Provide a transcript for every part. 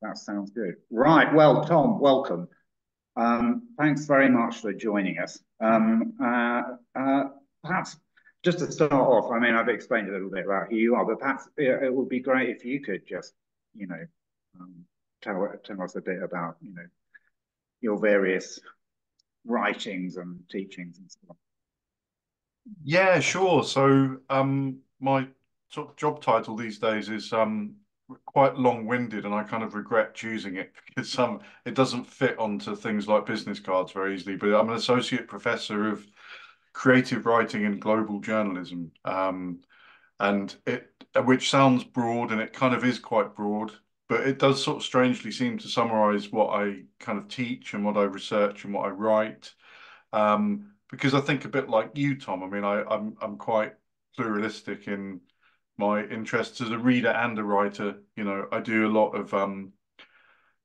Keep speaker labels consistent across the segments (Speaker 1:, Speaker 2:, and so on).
Speaker 1: That sounds good. Right, well, Tom, welcome. Um, thanks very much for joining us. Um, uh, uh, perhaps just to start off, I mean, I've explained a little bit about who you are, but perhaps it, it would be great if you could just, you know, um, tell, tell us a bit about, you know, your various writings and teachings and so on.
Speaker 2: Yeah, sure. So um, my sort of job title these days is um, quite long-winded, and I kind of regret choosing it because some it doesn't fit onto things like business cards very easily. But I'm an associate professor of creative writing and global journalism, um, and it which sounds broad, and it kind of is quite broad, but it does sort of strangely seem to summarize what I kind of teach and what I research and what I write. Um, because I think a bit like you, Tom. I mean, I, I'm I'm quite pluralistic in my interests as a reader and a writer. You know, I do a lot of um,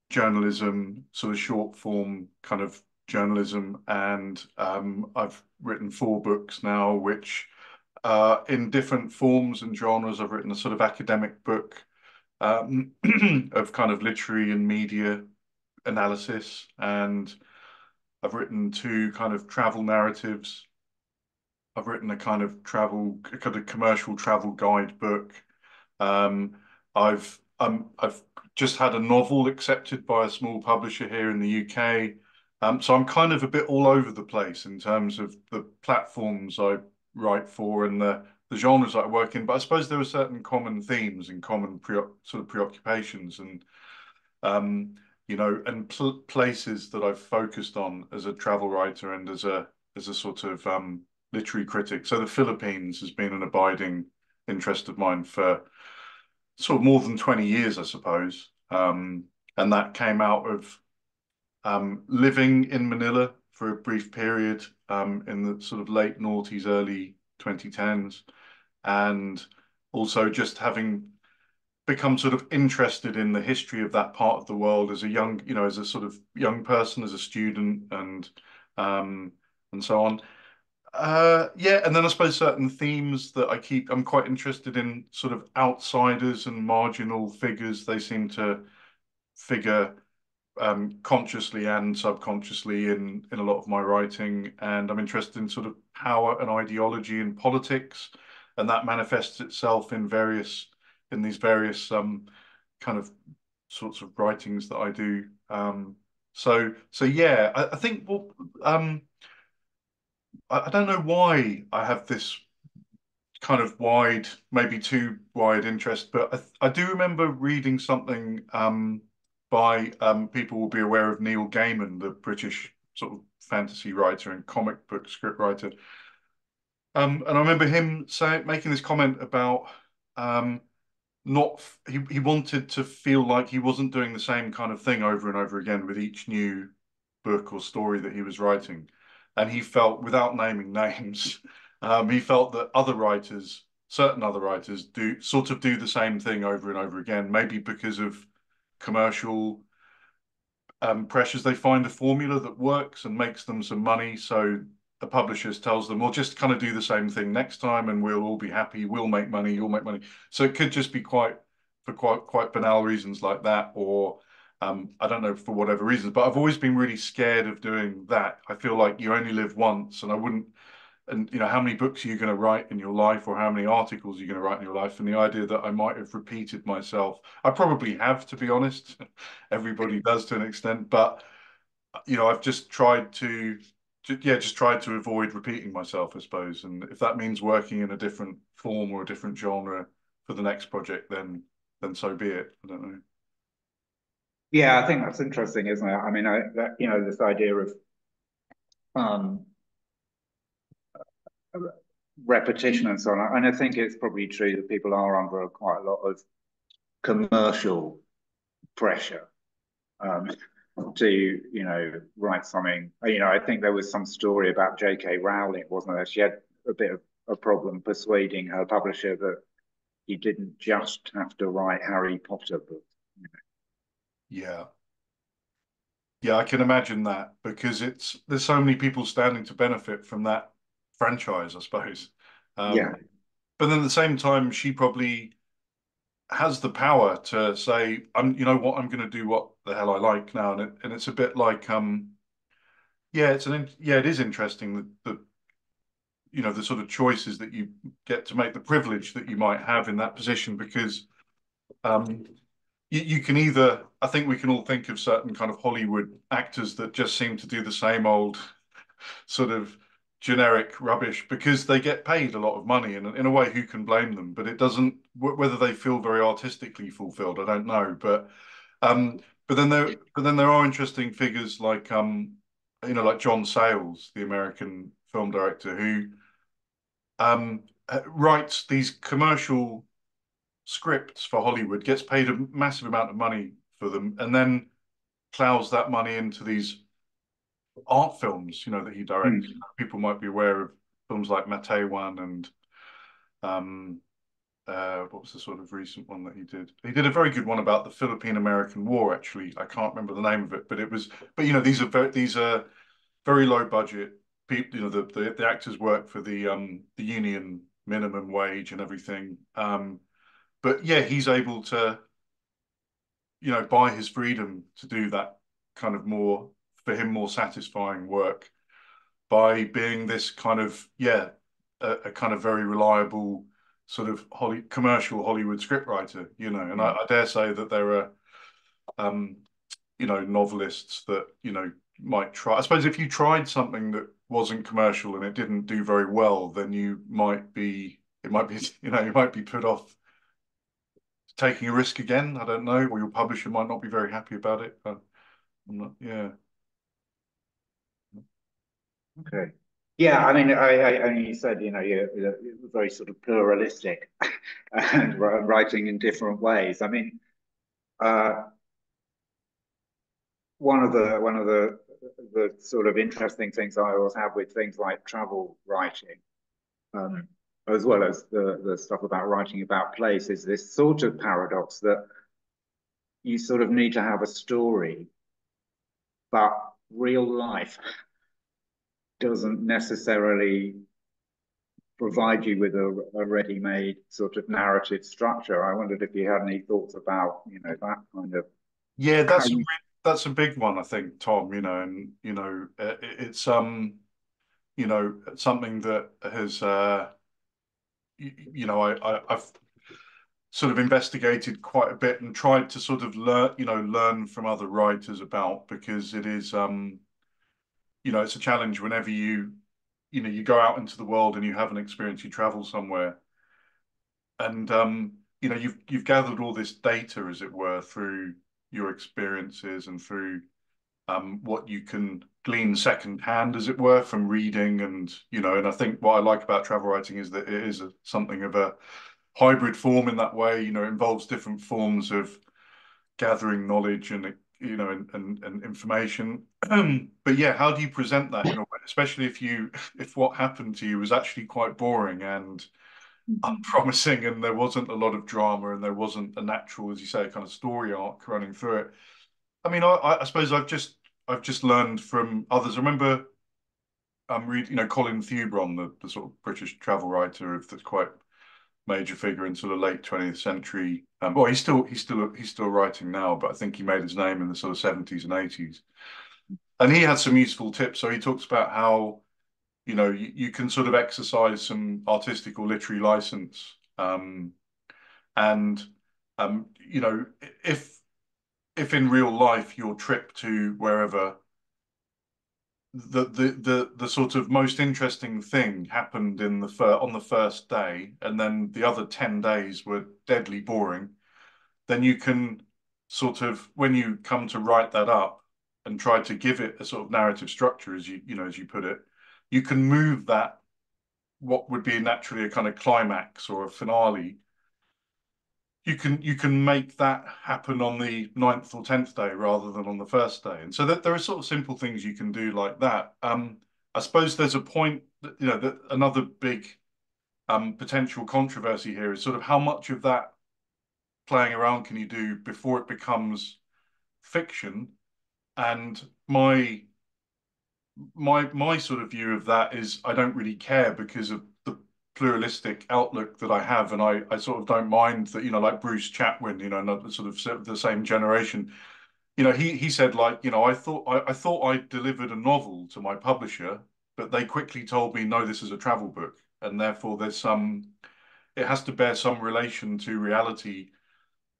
Speaker 2: journalism, sort of short form kind of journalism, and um, I've written four books now, which uh, in different forms and genres. I've written a sort of academic book um, of kind of literary and media analysis, and I've written two kind of travel narratives. I've written a kind of travel, a kind of commercial travel guide book. Um, I've um, I've just had a novel accepted by a small publisher here in the UK. Um, so I'm kind of a bit all over the place in terms of the platforms I write for and the the genres I work in. But I suppose there are certain common themes and common sort of preoccupations and um, you know, and pl places that I've focused on as a travel writer and as a as a sort of um, literary critic. So the Philippines has been an abiding interest of mine for sort of more than 20 years, I suppose. Um, and that came out of um, living in Manila for a brief period um, in the sort of late noughties, early 2010s, and also just having become sort of interested in the history of that part of the world as a young, you know, as a sort of young person, as a student, and um, and so on. Uh, yeah, and then I suppose certain themes that I keep. I'm quite interested in sort of outsiders and marginal figures. They seem to figure um, consciously and subconsciously in in a lot of my writing, and I'm interested in sort of power and ideology in politics, and that manifests itself in various in these various um, kind of sorts of writings that I do. Um, so so yeah, I, I think well, um, I, don't know why I have this kind of wide, maybe too wide interest, but I, I do remember reading something um, by um, people will be aware of Neil Gaiman, the British sort of fantasy writer and comic book script writer. Um, and I remember him saying, making this comment about um, not he, he wanted to feel like he wasn't doing the same kind of thing over and over again with each new book or story that he was writing and he felt without naming names um, he felt that other writers certain other writers do sort of do the same thing over and over again maybe because of commercial um, pressures they find a formula that works and makes them some money so the publishers tells them, "We'll just kind of do the same thing next time, and we'll all be happy. We'll make money. You'll make money." So it could just be quite for quite quite banal reasons like that, or um, I don't know for whatever reasons. But I've always been really scared of doing that. I feel like you only live once, and I wouldn't. And you know how many books are you going to write in your life, or how many articles are you going to write in your life? And the idea that I might have repeated myself, I probably have, to be honest. Everybody does to an extent, but you know, I've just tried to yeah, just tried to avoid repeating myself, I suppose. And if that means working in a different form or a different genre for the next project, then then so be it. I don't know.
Speaker 1: Yeah, I think that's interesting, isn't it? I mean, I that, you know this idea of um, repetition and so on, and I think it's probably true that people are under quite a lot of commercial pressure. Um, to you know write something. You know, I think there was some story about J.K. Rowling, wasn't there? She had a bit of a problem persuading her publisher that he didn't just have to write Harry Potter books.
Speaker 2: Yeah. Yeah, I can imagine that because it's there's so many people standing to benefit from that franchise, I suppose.
Speaker 1: Um, yeah.
Speaker 2: But then at the same time, she probably has the power to say, "I'm, you know what, I'm going to do what the hell I like now," and it, and it's a bit like, um, yeah, it's an yeah, it is interesting that the you know the sort of choices that you get to make, the privilege that you might have in that position, because um, you, you can either, I think we can all think of certain kind of Hollywood actors that just seem to do the same old sort of generic rubbish because they get paid a lot of money and in a way who can blame them? But it doesn't whether they feel very artistically fulfilled i don't know. But um but then there but then there are interesting figures like um you know like john sayles the american film director who um writes these commercial scripts for hollywood gets paid a massive amount of money for them and then plows that money into these art films, you know, that he directed. Mm. People might be aware of films like Matewan and um, uh, what was the sort of recent one that he did? He did a very good one about the Philippine American War. Actually, I can't remember the name of it, but it was. But you know, these are very, these are very low budget. People, you know, the, the, the actors work for the um the union minimum wage and everything. Um, but yeah, he's able to, you know, buy his freedom to do that kind of more for him more satisfying work by being this kind of yeah a, a kind of very reliable sort of Holly, commercial Hollywood scriptwriter, you know, and I, I, dare say that there are, um, you know, novelists that you know might try. I suppose if you tried something that wasn't commercial and it didn't do very well, then you might be, it might be, you know, you might be put off taking a risk again. I don't know, or your publisher might not be very happy about it. But I'm not, yeah.
Speaker 1: Okay. Yeah, I mean, I, I, I mean, you said, you know, you're, you're very sort of pluralistic and writing in different ways. I mean, uh, one of the one of the the sort of interesting things I always have with things like travel writing, um, as well as the the stuff about writing about place, is this sort of paradox that you sort of need to have a story, but real life doesn't necessarily provide you with a, a ready-made sort of narrative structure. I wondered if you had any thoughts about, you know, that kind of.
Speaker 2: Yeah, that's you... that's a big one, I think, Tom. You know, and you know, it's um, you know, something that has, uh, you, know, I, I I've sort of investigated quite a bit and tried to sort of learn, you know, learn from other writers about because it is um you know, it's a challenge whenever you, you know, you go out into the world and you have an experience, you travel somewhere, and um, you know, you've you've gathered all this data, as it were, through your experiences and through um, what you can glean secondhand, as it were, from reading and you know, and I think what I like about travel writing is that it is a, something of a hybrid form in that way. You know, it involves different forms of gathering knowledge and you know, and, and, and information. but yeah, how do you present that in a way, especially if you if what happened to you was actually quite boring and mm-hmm. unpromising, and there wasn't a lot of drama, and there wasn't a natural, as you say, kind of story arc running through it. I mean, I, I suppose I've just I've just learned from others. I remember um read you know Colin Thubron, the, the sort of British travel writer that's quite major figure in sort of late 20th century. Um, well, he's still he's still he's still writing now, but I think he made his name in the sort of 70s and 80s. And he had some useful tips. So he talks about how you know you, you can sort of exercise some artistic or literary license, um, and um, you know if if in real life your trip to wherever the the the the sort of most interesting thing happened in the fir- on the first day, and then the other ten days were deadly boring. Then you can sort of when you come to write that up and try to give it a sort of narrative structure, as you you know as you put it, you can move that what would be naturally a kind of climax or a finale you can you can make that happen on the ninth or tenth day rather than on the first day. And so that there are sort of simple things you can do like that. Um, I suppose there's a point that, you know, that another big um, potential controversy here is sort of how much of that playing around can you do before it becomes fiction? And my my my sort of view of that is I don't really care because of pluralistic outlook that I have, and I, I sort of don't mind that, you know, like Bruce Chatwin, you know, not sort of the same generation. You know, he he said like, you know, I thought I, I thought I delivered a novel to my publisher, but they quickly told me no, this is a travel book, and therefore there's some, it has to bear some relation to reality,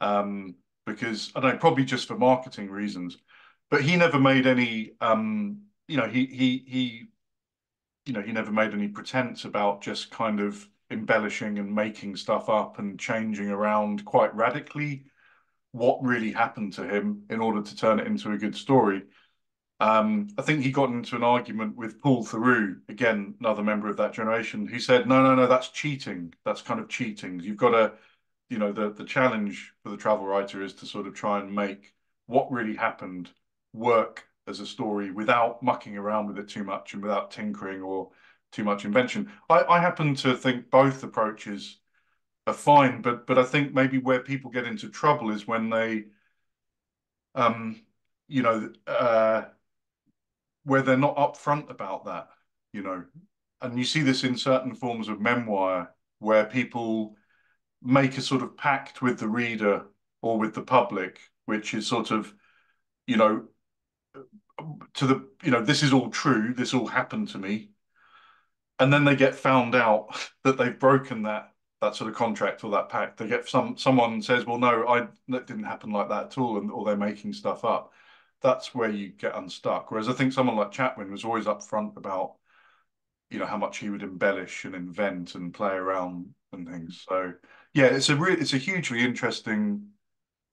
Speaker 2: um, because I don't know, probably just for marketing reasons. But he never made any, um, you know, he he he you know, he never made any pretense about just kind of embellishing and making stuff up and changing around quite radically what really happened to him in order to turn it into a good story. Um, I think he got into an argument with Paul Theroux, again, another member of that generation. He said, no, no, no, that's cheating. That's kind of cheating. You've got to, you know, the, the challenge for the travel writer is to sort of try and make what really happened work as a story without mucking around with it too much and without tinkering or too much invention. I, I happen to think both approaches are fine, but but I think maybe where people get into trouble is when they, um, you know, uh, where they're not upfront about that, you know, and you see this in certain forms of memoir where people make a sort of pact with the reader or with the public, which is sort of, you know, to the you know this is all true this all happened to me. And then they get found out that they've broken that that sort of contract or that pact. They get some someone says well no i that didn't happen like that at all and or they're making stuff up. That's where you get unstuck. Whereas i think someone like Chatwin was always upfront about you know how much he would embellish and invent and play around and things. So yeah it's a really it's a hugely interesting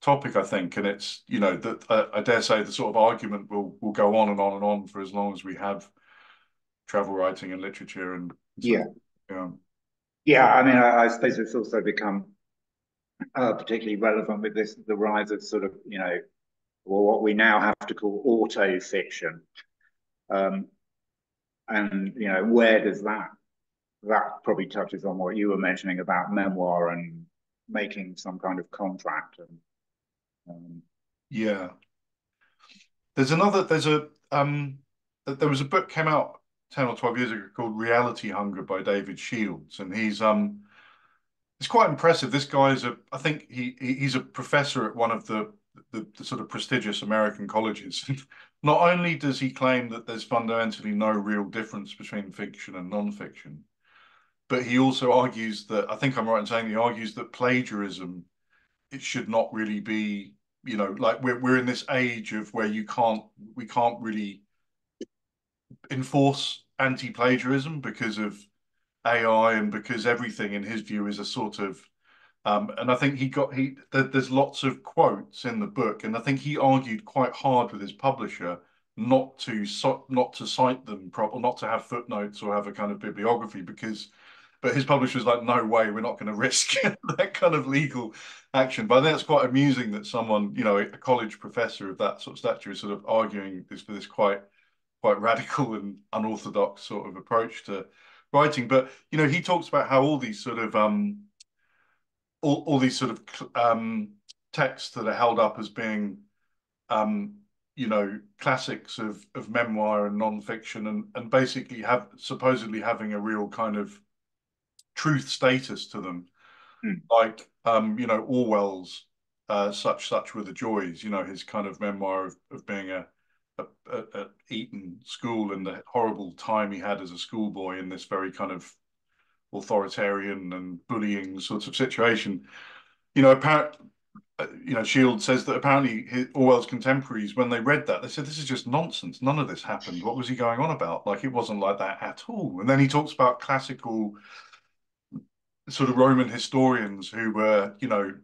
Speaker 2: topic, I think, and it's you know that uh, I dare say the sort of argument will will go on and on and on for as long as we have travel writing and literature and,
Speaker 1: and yeah, yeah, yeah. I mean, I, I suppose it's also become uh, particularly relevant with this the rise of sort of you know or what we now have to call auto fiction, um, and you know where does that that probably touches on what you were mentioning about memoir and making some kind of contract and
Speaker 2: um, yeah. There's another. There's a. Um, there was a book came out ten or twelve years ago called Reality Hunger by David Shields, and he's um. It's quite impressive. This guy is a. I think he he's a professor at one of the the, the sort of prestigious American colleges. Not only does he claim that there's fundamentally no real difference between fiction and non-fiction, but he also argues that I think I'm right in saying he argues that plagiarism it should not really be you know like we're we're in this age of where you can't we can't really enforce anti-plagiarism because of AI and because everything in his view is a sort of um, and I think he got he there's lots of quotes in the book and I think he argued quite hard with his publisher not to not to cite them or not to have footnotes or have a kind of bibliography because but his publisher was like, no way, we're not going to risk that kind of legal action. But I think it's quite amusing that someone, you know, a college professor of that sort of stature is sort of arguing this for this quite quite radical and unorthodox sort of approach to writing. But you know, he talks about how all these sort of um, all, all these sort of um, texts that are held up as being um, you know classics of of memoir and non-fiction and and basically have supposedly having a real kind of truth status to them, mm. like um, you know Orwell's uh, "Such Such Were the Joys." You know his kind of memoir of, of being a, a, a, at Eton school and the horrible time he had as a schoolboy in this very kind of authoritarian and bullying sort of situation. You know, apparent, uh, you know, Shield says that apparently his, Orwell's contemporaries, when they read that, they said, "This is just nonsense. None of this happened. What was he going on about? Like it wasn't like that at all." And then he talks about classical sort of Roman historians who were, you know,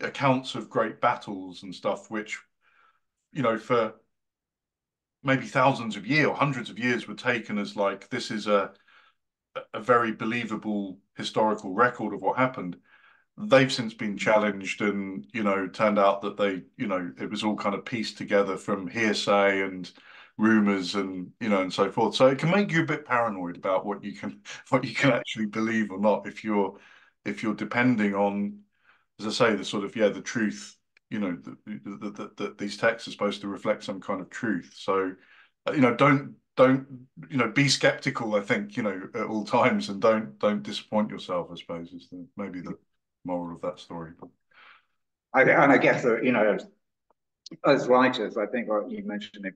Speaker 2: accounts of great battles and stuff, which, you know, for maybe thousands of years or hundreds of years were taken as like this is a a very believable historical record of what happened. They've since been challenged and, you know, turned out that they, you know, it was all kind of pieced together from hearsay and rumors and you know and so forth so it can make you a bit paranoid about what you can what you can actually believe or not if you're if you're depending on as i say the sort of yeah the truth you know that the, the, the, these texts are supposed to reflect some kind of truth so uh, you know don't don't you know be skeptical. I think you know at all times, and don't don't disappoint yourself. I suppose is the, maybe the moral of that story.
Speaker 1: I, and I guess that you know, as, writers, I think you mentioned it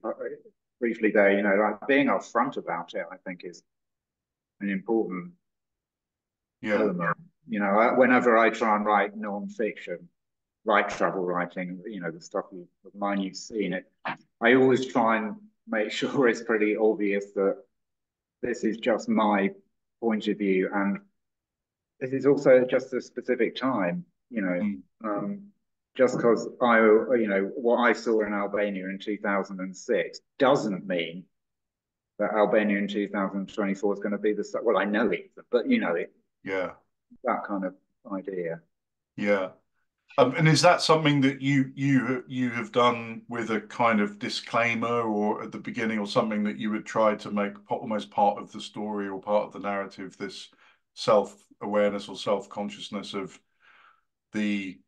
Speaker 1: briefly there, you know, like being upfront about it, I think is an important
Speaker 2: yeah.
Speaker 1: element. You know, whenever I try and write non-fiction, write travel writing, you know, the stuff you, of mine you've seen it, I always try and make sure it's pretty obvious that this is just my point of view and this is also just a specific time, you know, mm. um, just because I, you know, what I saw in Albania in 2006 doesn't mean that Albania in 2024 is going to be the, well, I know it, but you know, it,
Speaker 2: yeah,
Speaker 1: that kind of idea.
Speaker 2: Yeah. Um, and is that something that you you you have done with a kind of disclaimer or at the beginning or something that you would try to make almost part of the story or part of the narrative this self awareness or self consciousness of the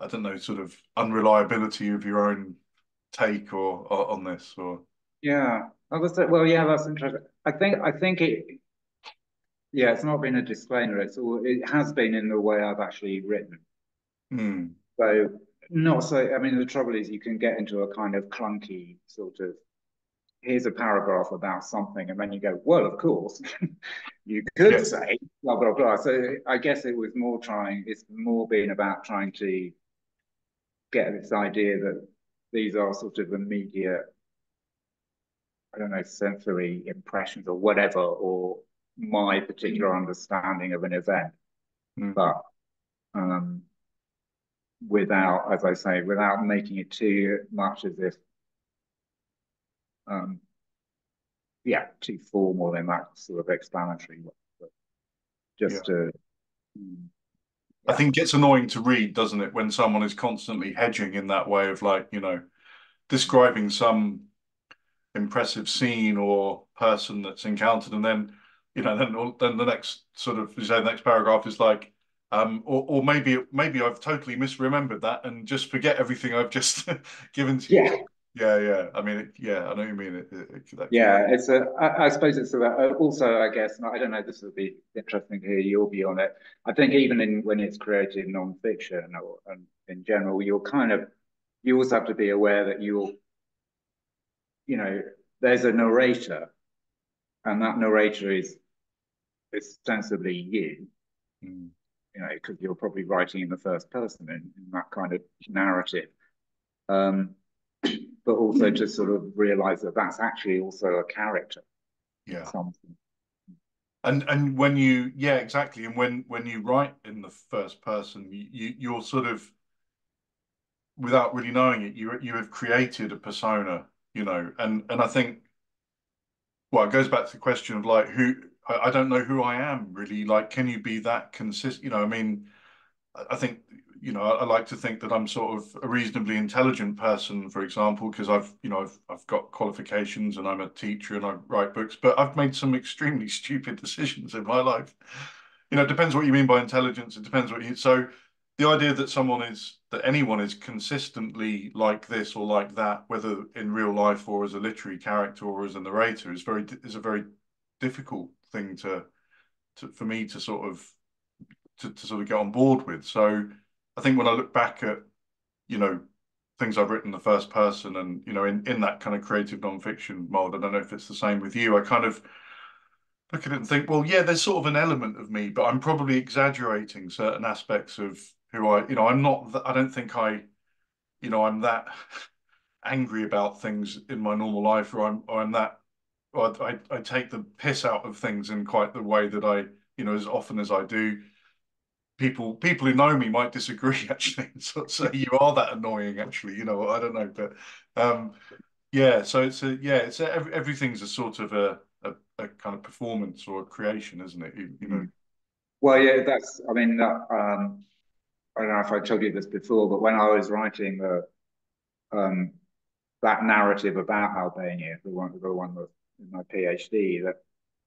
Speaker 2: I don't know sort of unreliability of your own take or, or on this or
Speaker 1: yeah I was well yeah that's interesting I think I think it yeah it's not been a disclaimer it's all it has been in the way I've actually written
Speaker 2: Mm.
Speaker 1: So not so. I mean, the trouble is you can get into a kind of clunky sort of. Here's a paragraph about something, and then you go, "Well, of course, you could yes. say blah blah blah." So I guess it was more trying. It's more been about trying to get this idea that these are sort of immediate, I don't know, sensory impressions or whatever, or my particular understanding of an event. Mm. But um, without, as I say, without making it too much as if, um, yeah, too formal in that sort of explanatory. But just yeah. to.
Speaker 2: I think it's annoying to read, doesn't it, when someone is constantly hedging in that way of like, you know, describing some impressive scene or person that's encountered, and then, you know, then then the next sort of, you say, the next paragraph is like, um, or, or maybe maybe I've totally misremembered that and just forget everything I've just given to you. Yeah, yeah. Yeah. I mean, it, yeah, I know you mean it. it,
Speaker 1: it yeah, it's a. I, I suppose it's about. Uh, also, I guess I don't know. This will be interesting to hear your view on it. I think even in when it's creative nonfiction or and in general, you're kind of you also have to be aware that you're, you know, there's a narrator, and that narrator is ostensibly you.
Speaker 2: Mm
Speaker 1: you know, because you're probably writing in the first person in, in that kind of narrative. Um, but also to sort of realize that that's actually also a character.
Speaker 2: Yeah.
Speaker 1: Something.
Speaker 2: And and when you yeah exactly and when when you write in the first person you you're sort of without really knowing it you you have created a persona you know and and I think well it goes back to the question of like who I, I don't know who I am really. Like, can you be that consistent? You know, I mean, I think you know, I, like to think that I'm sort of a reasonably intelligent person, for example, because I've, you know, I've, I've got qualifications and I'm a teacher and I write books, but I've made some extremely stupid decisions in my life. You know, it depends what you mean by intelligence. It depends what you, so the idea that someone is, that anyone is consistently like this or like that, whether in real life or as a literary character or as a narrator is very, is a very difficult thing to, to for me to sort of to, to sort of get on board with. So I think when I look back at you know things I've written in the first person and you know in in that kind of creative nonfiction mold, I don't know if it's the same with you. I kind of look at it and think, well, yeah, there's sort of an element of me, but I'm probably exaggerating certain aspects of who I, you know, I'm not. I don't think I, you know, I'm that angry about things in my normal life, or I'm, or I'm that I, I take the piss out of things in quite the way that I, you know, as often as I do. People people who know me might disagree actually, of say you are that annoying actually. You know, I don't know, but um, yeah. So it's a yeah, it's a, everything's a sort of a, a, a kind of performance or a creation, isn't it? You, you know.
Speaker 1: Well, yeah, that's. I mean, um, I don't know if I told you this before, but when I was writing the um, that narrative about Albania, the one the one that in my PhD that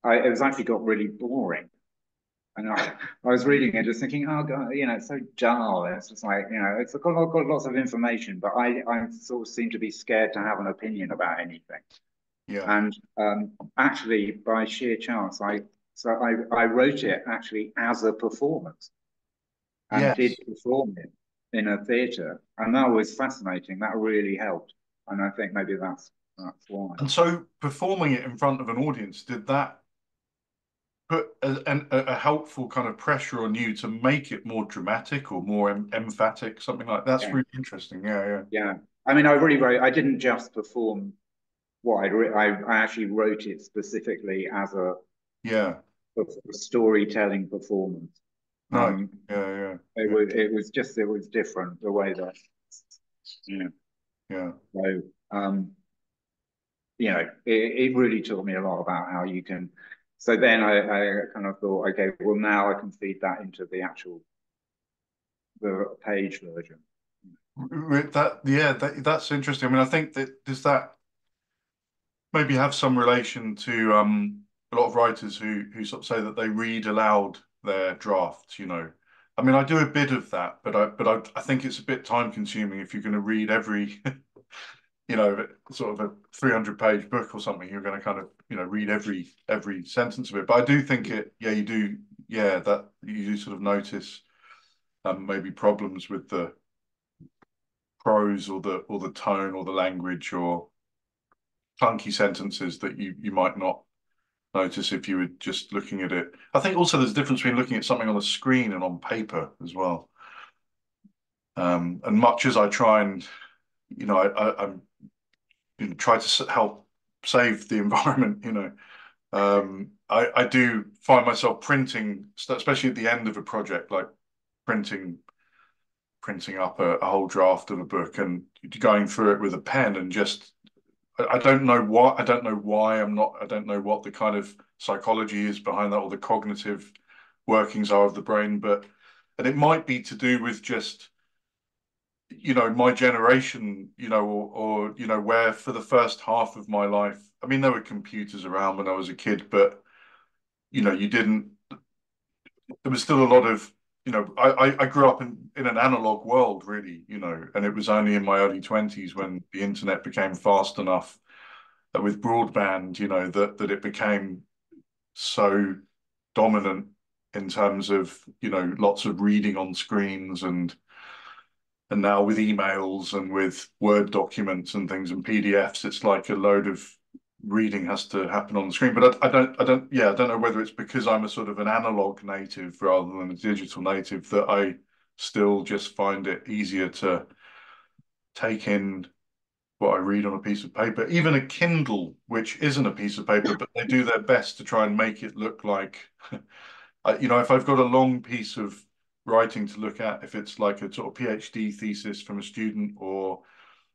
Speaker 1: I, it was actually got really boring. And I, I was reading it just thinking, oh God, you know, it's so dull. It's just like, you know, it's got, got lots of information, but I, I sort of seem to be scared to have an opinion about anything.
Speaker 2: Yeah.
Speaker 1: And um, actually, by sheer chance, I so I, I wrote it actually as a performance and
Speaker 2: Yes.
Speaker 1: did perform it in a theatre, and that was fascinating. That really helped, and I think maybe that's that's why.
Speaker 2: And so performing it in front of an audience, did that put a, a, a helpful kind of pressure on you to make it more dramatic or more em emphatic, something like that's
Speaker 1: Yeah.
Speaker 2: really interesting. Yeah, yeah.
Speaker 1: Yeah, I mean, I really wrote. I didn't just perform what I'd. I, I actually wrote it specifically as a,
Speaker 2: Yeah.
Speaker 1: a storytelling performance.
Speaker 2: Right.
Speaker 1: Um,
Speaker 2: Yeah, yeah.
Speaker 1: it
Speaker 2: Yeah.
Speaker 1: was it was just it was different the way that yeah.
Speaker 2: Yeah.
Speaker 1: So um, you know, it, it really taught me a lot about how you can. So then I, I kind of thought, okay, well now I can feed that into the actual the page version.
Speaker 2: That yeah, that that's interesting. I mean, I think that does that maybe have some relation to um a lot of writers who who sort of say that they read aloud their drafts, you know. I mean, I do a bit of that, but I but I, I think it's a bit time consuming if you're going to read every you know sort of a 300 page book or something you're going to kind of you know read every every sentence of it but I do think it yeah you do yeah that you do sort of notice um maybe problems with the prose or the or the tone or the language or clunky sentences that you you might not notice if you were just looking at it. I think also there's a difference between looking at something on a screen and on paper as well. Um, and much as I try and you know I, I I'm you know, try to help save the environment, you know. Um, I, I do find myself printing, especially at the end of a project, like printing printing up a, a whole draft of a book and going through it with a pen and just I, I don't know what I don't know why I'm not I don't know what the kind of psychology is behind that or the cognitive workings are of the brain, but and it might be to do with just you know my generation you know or, or you know where for the first half of my life I mean there were computers around when I was a kid but you know you didn't there was still a lot of you know I, I grew up in in an analog world really you know and it was only in my early 20s when the internet became fast enough that with broadband you know that that it became so dominant in terms of you know lots of reading on screens and and now with emails and with Word documents and things and PDFs, it's like a load of reading has to happen on the screen. But I, I don't, I don't, yeah, I don't know whether it's because I'm a sort of an analog native rather than a digital native that I still just find it easier to take in what I read on a piece of paper. Even a Kindle, which isn't a piece of paper, but they do their best to try and make it look like, you know, if I've got a long piece of writing to look at, if it's like a sort of PhD thesis from a student or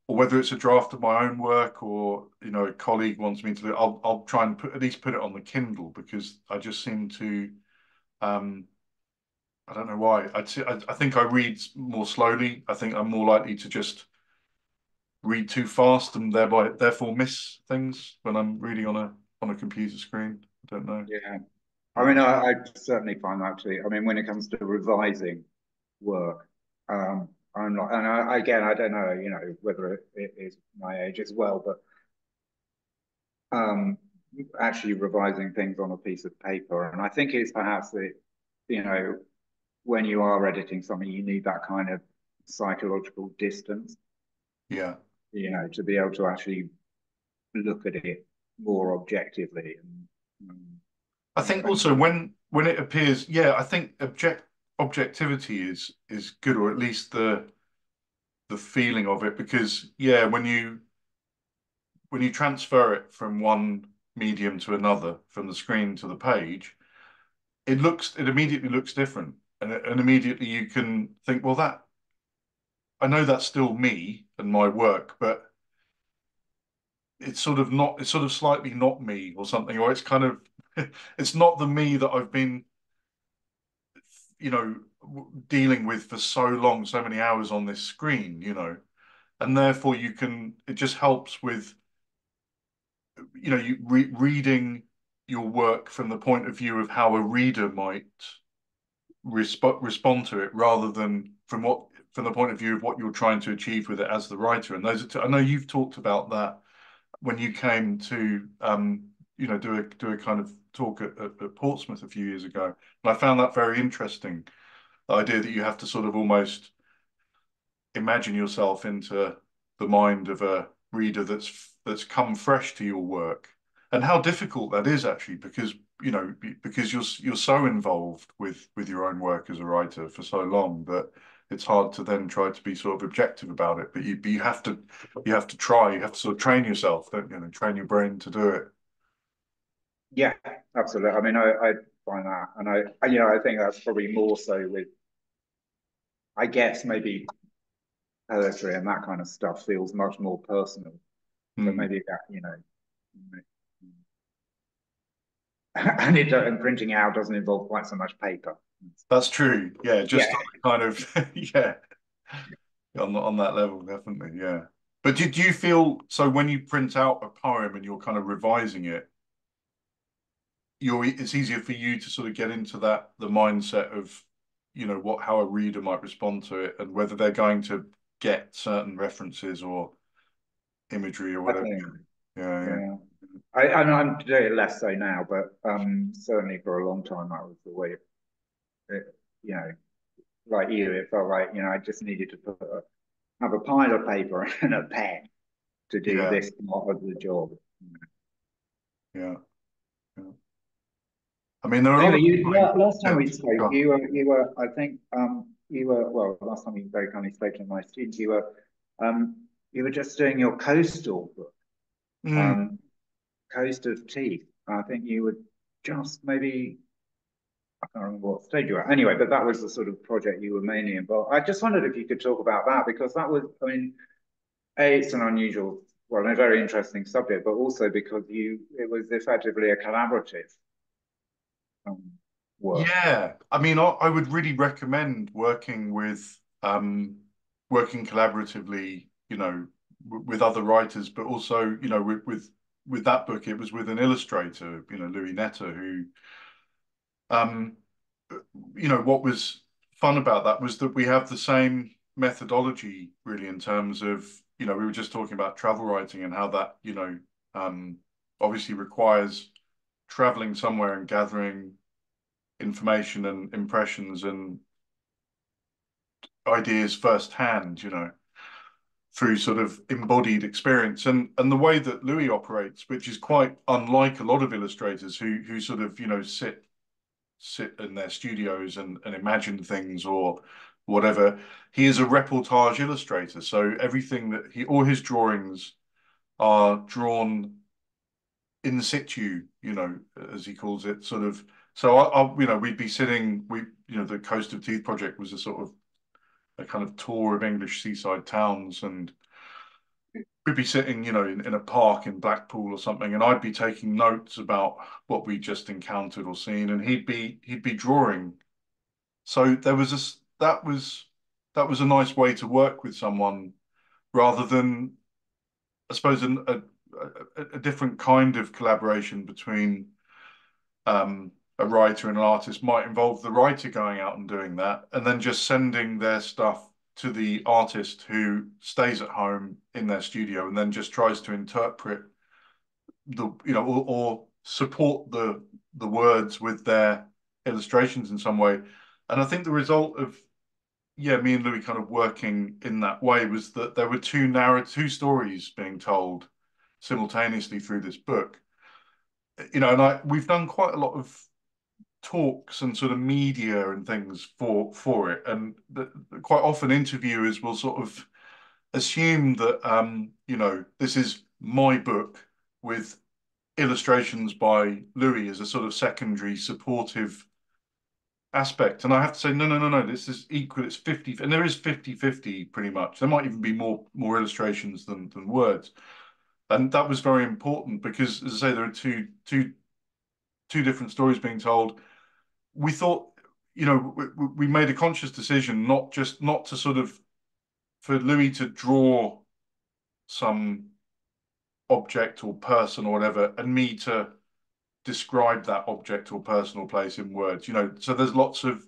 Speaker 2: or whether it's a draft of my own work or you know a colleague wants me to I'll I'll try and put at least put it on the Kindle because I just seem to um I don't know why. I, I think I read more slowly. I think I'm more likely to just read too fast and thereby therefore miss things when I'm reading on a on a computer screen. I don't know.
Speaker 1: Yeah, I mean, I, I certainly find that too. I mean, when it comes to revising work, um, I'm not, and I, again, I don't know, you know, whether it, it is my age as well, but um, actually revising things on a piece of paper, and I think it's perhaps that, you know, when you are editing something, you need that kind of psychological distance,
Speaker 2: Yeah.
Speaker 1: you know, to be able to actually look at it more objectively. And, um,
Speaker 2: I think also when when it appears, yeah, I think object objectivity is is good, or at least the the feeling of it, because yeah, when you when you transfer it from one medium to another, from the screen to the page, it looks it immediately looks different, and and immediately you can think, well, that I know that's still me and my work, but it's sort of not it's sort of slightly not me or something, or it's kind of it's not the me that I've been you know dealing with for so long, so many hours on this screen, you know, and therefore you can it just helps with you know you re reading your work from the point of view of how a reader might resp respond to it rather than from what from the point of view of what you're trying to achieve with it as the writer. And those are two, I know you've talked about that when you came to um, you know do a do a kind of talk at, at, at Portsmouth a few years ago, and I found that very interesting. The idea that you have to sort of almost imagine yourself into the mind of a reader that's that's come fresh to your work and how difficult that is actually because you know because you're you're so involved with with your own work as a writer for so long that it's hard to then try to be sort of objective about it but you you have to you have to try you have to sort of train yourself don't you know train your brain to do it
Speaker 1: yeah absolutely i mean i i find that and i you know i think that's probably more so with i guess maybe poetry and that kind of stuff feels much more personal mm. so hmm. maybe that you know and it and printing out doesn't involve quite so much paper.
Speaker 2: That's true. Yeah, just yeah. kind of yeah, on on that level, definitely. Yeah. But did you feel so when you print out a poem and you're kind of revising it? You're it's easier for you to sort of get into that the mindset of you know what how a reader might respond to it and whether they're going to get certain references or imagery or whatever. Yeah, yeah.
Speaker 1: yeah. I, I'm doing it less so now, but um, certainly for a long time that was the way. It, it, you know, like you, it felt like you know I just needed to put a, have a pile of paper and a pen to do yeah. this part of the job.
Speaker 2: Yeah. yeah. I mean, there are.
Speaker 1: Anyway, you, last time we spoke, you were, you were, I think, um, you were. Well, last time you very kindly spoke to my students, you were, um, you were just doing your coastal book. Mm. Um, Coast of Teeth. I think you were just maybe I can't remember what stage you were at. Anyway, but that was the sort of project you were mainly involved. I just wondered if you could talk about that because that was, I mean, a it's an unusual, well, a very interesting subject, but also because you it was effectively a collaborative work.
Speaker 2: Yeah, I mean, I, I would really recommend working with um, working collaboratively, you know, with other writers, but also, you know, with, with with that book, it was with an illustrator, you know, Louis Netter, who, um, you know, what was fun about that was that we have the same methodology really in terms of, you know, we were just talking about travel writing and how that, you know, um, obviously requires traveling somewhere and gathering information and impressions and ideas firsthand, you know through sort of embodied experience and and the way that Louis operates, which is quite unlike a lot of illustrators who who sort of you know sit sit in their studios and and imagine things or whatever. He is a reportage illustrator, so everything that he all his drawings are drawn in situ, you know, as he calls it, sort of. So I, I you know, we'd be sitting, we, you know, the Coast of Teeth project was a sort of a kind of tour of English seaside towns and we'd be sitting, you know, in, in a park in Blackpool or something, and I'd be taking notes about what we just encountered or seen, and he'd be he'd be drawing. So there was a that was that was a nice way to work with someone rather than, I suppose, an, a, a, a different kind of collaboration between um, a writer and an artist might involve the writer going out and doing that and then just sending their stuff to the artist who stays at home in their studio and then just tries to interpret the you know or, or support the the words with their illustrations in some way. And i think the result of yeah me and louis kind of working in that way was that there were two narrative two stories being told simultaneously through this book. You know and i we've done quite a lot of talks and sort of media and things for for it. And the, quite often interviewers will sort of assume that um you know this is my book with illustrations by Louis as a sort of secondary supportive aspect. And I have to say no no no no this is equal it's 50 and there is 50 50 pretty much. There might even be more more illustrations than than words and that was very important because as I say there are two two two different stories being told we thought, you know, we, we made a conscious decision not just not to sort of for Louis to draw some object or person or whatever, and me to describe that object or person or place in words. You know, so there's lots of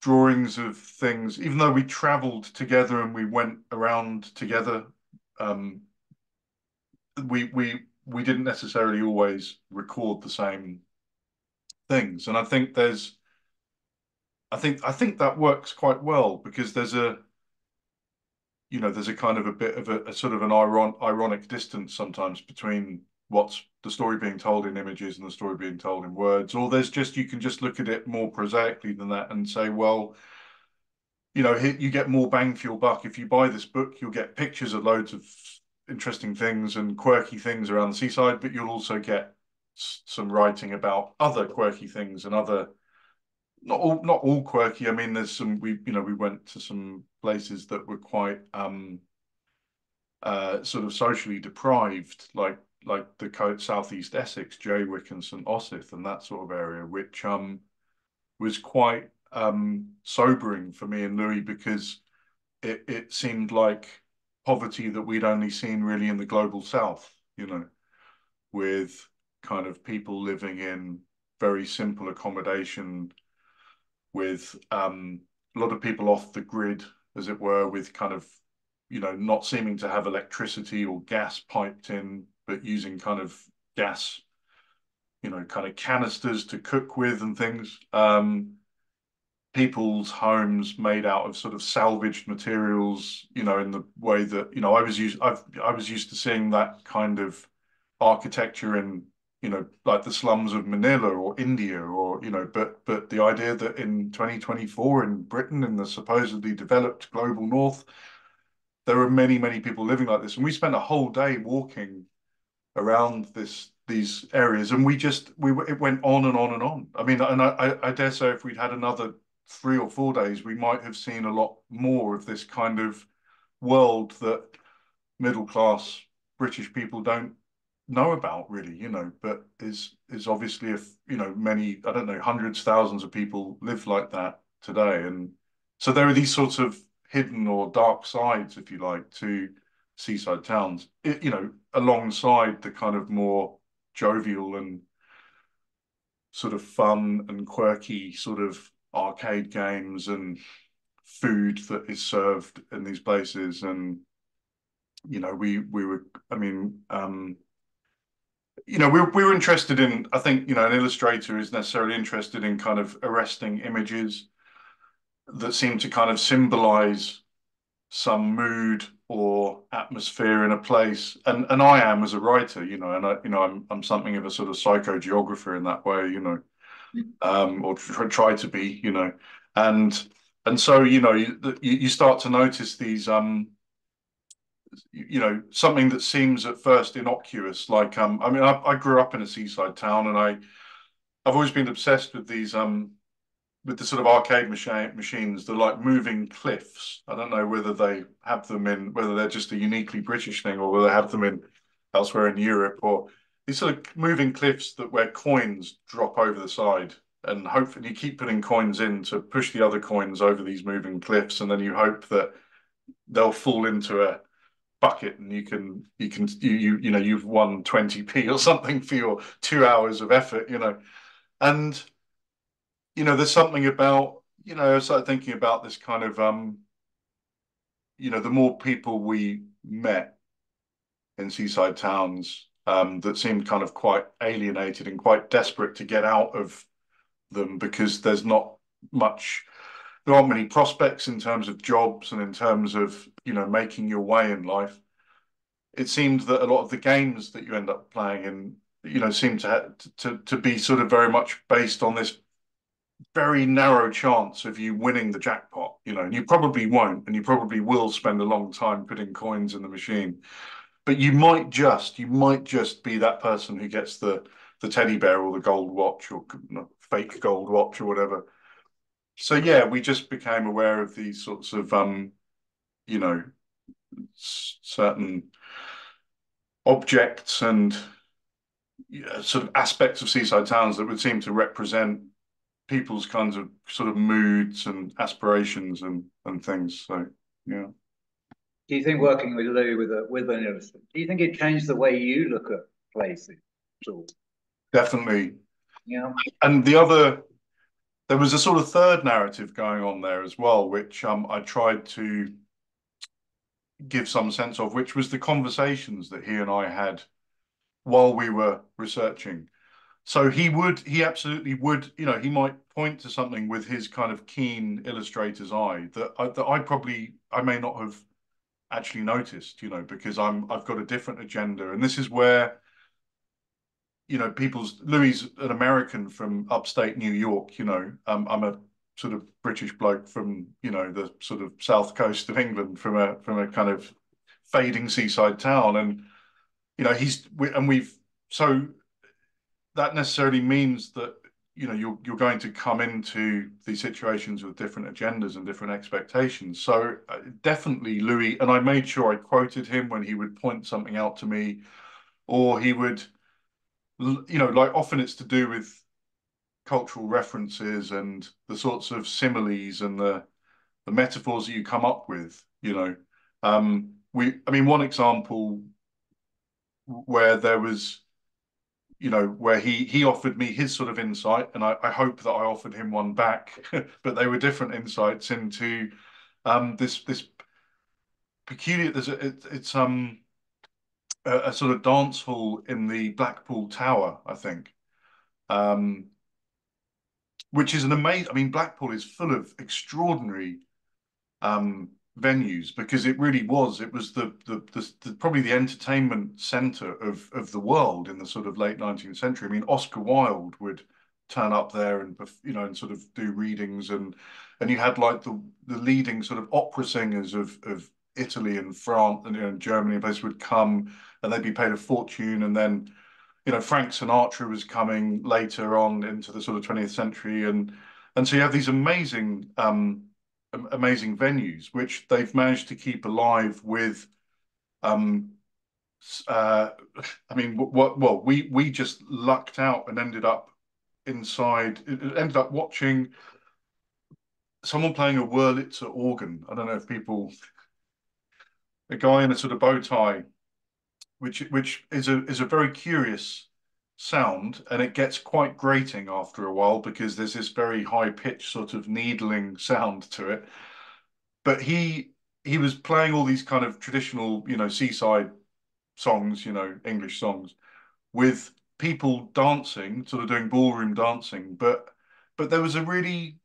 Speaker 2: drawings of things, even though we traveled together and we went around together. Um, we we we didn't necessarily always record the same things, and I think there's I think I think that works quite well because there's a you know there's a kind of a bit of a, a sort of an iron, ironic distance sometimes between what's the story being told in images and the story being told in words. Or there's just you can just look at it more prosaically than that and say well you know you get more bang for your buck. If you buy this book you'll get pictures of loads of interesting things and quirky things around the seaside but you'll also get some writing about other quirky things and other not all not all quirky. I mean, there's some we you know we went to some places that were quite um uh sort of socially deprived, like like the southeast Essex, Jaywick and St Osyth and that sort of area, which um was quite um sobering for me and Louis because it it seemed like poverty that we'd only seen really in the global south, you know, with kind of people living in very simple accommodation with um, a lot of people off the grid, as it were, with kind of, you know, not seeming to have electricity or gas piped in, but using kind of gas, you know, kind of canisters to cook with and things. Um, people's homes made out of sort of salvaged materials, you know, in the way that, you know, I was used, I've, I was used to seeing that kind of architecture in you know, like the slums of Manila or India or, you know, but but the idea that in 2024 in Britain, in the supposedly developed global north, there are many, many people living like this. And we spent a whole day walking around this these areas and we just we it went on and on and on. I mean, and I, I dare say if we'd had another three or four days, we might have seen a lot more of this kind of world that middle class British people don't know about really you know but is is obviously if you know many i don't know hundreds thousands of people live like that today. And so there are these sorts of hidden or dark sides if you like to seaside towns it, you know alongside the kind of more jovial and sort of fun and quirky sort of arcade games and food that is served in these places and you know we we were i mean um you know, we we were interested in. I think you know, an illustrator is necessarily interested in kind of arresting images that seem to kind of symbolize some mood or atmosphere in a place. And and I am as a writer, you know, and I you know I'm I'm something of a sort of psychogeographer in that way, you know, um, or try, try to be, you know, and and so you know you you start to notice these um you know something that seems at first innocuous like um i mean I, I, grew up in a seaside town and i i've always been obsessed with these um with the sort of arcade machine machines the like moving cliffs. I don't know whether they have them in whether they're just a uniquely british thing or whether they have them in elsewhere in europe or these sort of moving cliffs that where coins drop over the side and hopefully you keep putting coins in to push the other coins over these moving cliffs and then you hope that they'll fall into a bucket and you can you can you you, you know you've won 20p or something for your two hours of effort you know. And you know there's something about you know I started thinking about this kind of um you know the more people we met in seaside towns Um, that seemed kind of quite alienated and quite desperate to get out of them because there's not much there aren't many prospects in terms of jobs and in terms of you know making your way in life. It seemed that a lot of the games that you end up playing and you know seem to to to be sort of very much based on this very narrow chance of you winning the jackpot. You know, and you probably won't, and you probably will spend a long time putting coins in the machine. But you might just you might just be that person who gets the the teddy bear or the gold watch or fake gold watch or whatever so yeah, we just became aware of these sorts of um, you know, certain objects and sort of aspects of seaside towns that would seem to represent people's kinds of sort of moods and aspirations and and things. So yeah.
Speaker 1: Do you think working with Lou with a with an illustrator, do you think it changed the way you look at places at all?
Speaker 2: Definitely.
Speaker 1: Yeah.
Speaker 2: And the other there was a sort of third narrative going on there as well, which um, I tried to give some sense of, which was the conversations that he and I had while we were researching. So he would, he absolutely would, you know, he might point to something with his kind of keen illustrator's eye that I, that I probably I may not have actually noticed, you know, because I'm I've got a different agenda, and this is where, you know, people's Louis an American from upstate New York, you know, um, I'm a sort of British bloke from you know the sort of south coast of England from a from a kind of fading seaside town, and you know he's we, and we've so that necessarily means that you know you're you're going to come into these situations with different agendas and different expectations. So uh, definitely Louis, and I made sure I quoted him when he would point something out to me, or he would, you know, like often it's to do with cultural references and the sorts of similes and the the metaphors that you come up with. You know, um, we. I mean, one example where there was you know, where he he offered me his sort of insight, and I, I hope that I offered him one back, but they were different insights into um, this this peculiar. There's a, it, it's um a, a, sort of dance hall in the Blackpool Tower, I think, um, which is an amazing. I mean, Blackpool is full of extraordinary um, venues because it really was it was the, the the, the, probably the entertainment center of of the world in the sort of late 19th century. I mean oscar wilde would turn up there and you know and sort of do readings and and you had like the the leading sort of opera singers of of italy and france and, you know, germany and places would come and they'd be paid a fortune and then you know frank sinatra was coming later on into the sort of 20th century and and so you have these amazing um amazing venues, which they've managed to keep alive with. Um, uh, I mean, what? Well, we we just lucked out and ended up inside. Ended up watching someone playing a Wurlitzer organ. I don't know if people. A guy in a sort of bow tie, which which is a is a very curious sound and it gets quite grating after a while because there's this very high pitched sort of needling sound to it. But he he was playing all these kind of traditional you know seaside songs you know english songs with people dancing sort of doing ballroom dancing. But but there was a really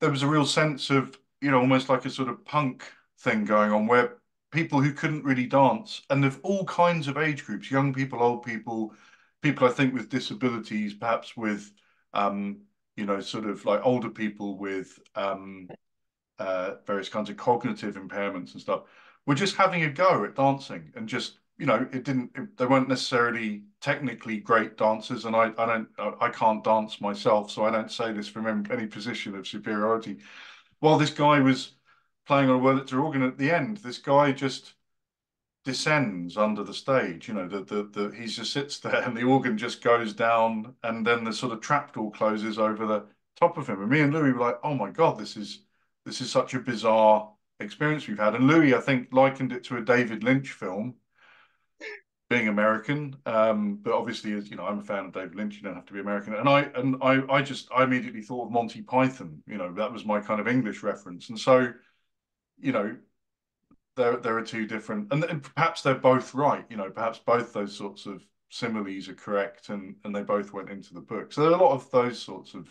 Speaker 2: there was a real sense of you know almost like a sort of punk thing going on where people who couldn't really dance and of all kinds of age groups young people old people people I think with disabilities, perhaps with um, you know, sort of like older people with um, uh, various kinds of cognitive impairments and stuff, were just having a go at dancing and just you know it didn't it, they weren't necessarily technically great dancers and I, I don't I can't dance myself so I don't say this from any position of superiority. While this guy was playing on a Wurlitzer organ at the end this guy just descends under the stage. You know, the, the, the he just sits there and the organ just goes down and then the sort of trapdoor closes over the top of him. And me and Louis were like, oh my God, this is this is such a bizarre experience we've had. And Louis, I think, likened it to a David Lynch film, being American. Um, but obviously, as you know, I'm a fan of David Lynch. You don't have to be American. And I and I I just I immediately thought of Monty Python. You know, that was my kind of English reference. And so, you know, there there are two different, and, and perhaps they're both right. You know, perhaps both those sorts of similes are correct, and and they both went into the book. So there are a lot of those sorts of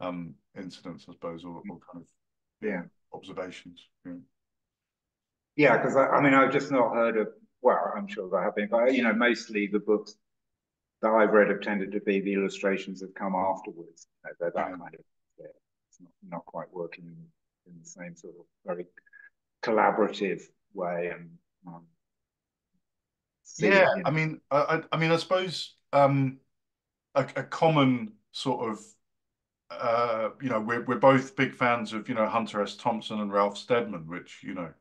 Speaker 2: um, incidents, I suppose, or, or kind of
Speaker 1: yeah
Speaker 2: observations.
Speaker 1: Yeah, because I, I mean, I've just not heard of. Well, I'm sure there have been, but you know, mostly the books that I've read have tended to be the illustrations that come afterwards. You know, they're that yeah. kind of. It's not, not quite working in the same sort of very collaborative way and um,
Speaker 2: yeah you know. i mean I, I mean i suppose um a, a common sort of uh you know we're, we're both big fans of you know hunter s thompson and ralph steadman which you know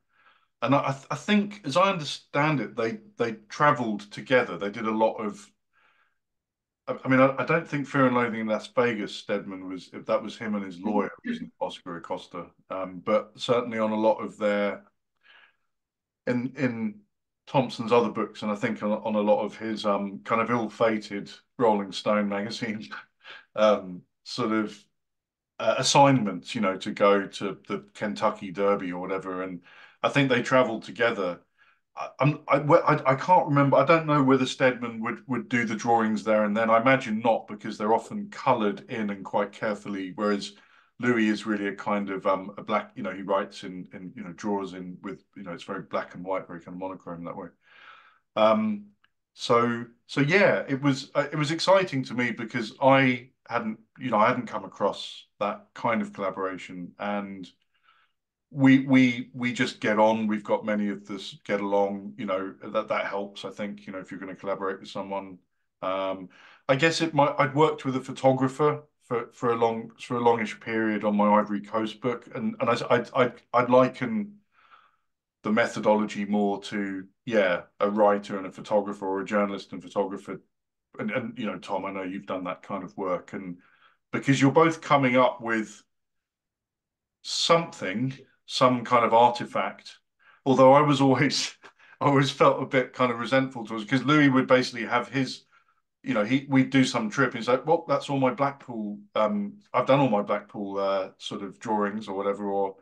Speaker 2: and I, I think as i understand it they they traveled together they did a lot of I mean, I, I, don't think Fear and Loathing in Las Vegas, Steadman was, if that was him and his lawyer, wasn't Oscar Acosta. Um, but certainly on a lot of their, in in Thompson's other books, and I think on, on a lot of his um, kind of ill-fated Rolling Stone magazine, um, sort of uh, assignments, you know, to go to the Kentucky Derby or whatever, and I think they travelled together. I, I'm, I, I, I can't remember. I don't know whether Steadman would would do the drawings there and then. I imagine not because they're often coloured in and quite carefully, whereas Louis is really a kind of um a black, you know, he writes in in you know draws in with you know it's very black and white, very kind of monochrome that way. Um, so so yeah, it was uh, it was exciting to me because I hadn't you know I hadn't come across that kind of collaboration and we we we just get on. We've got many of this get along you know that that helps i think you know if you're going to collaborate with someone. Um i guess it might i'd worked with a photographer for for a long for a longish period on my ivory coast book and and i i'd i'd, I'd liken the methodology more to yeah a writer and a photographer or a journalist and photographer and, and you know tom i know you've done that kind of work and because you're both coming up with something some kind of artifact although i was always I always felt a bit kind of resentful towards because louis would basically have his you know he we'd do some trip and he's like well that's all my blackpool um i've done all my blackpool uh sort of drawings or whatever or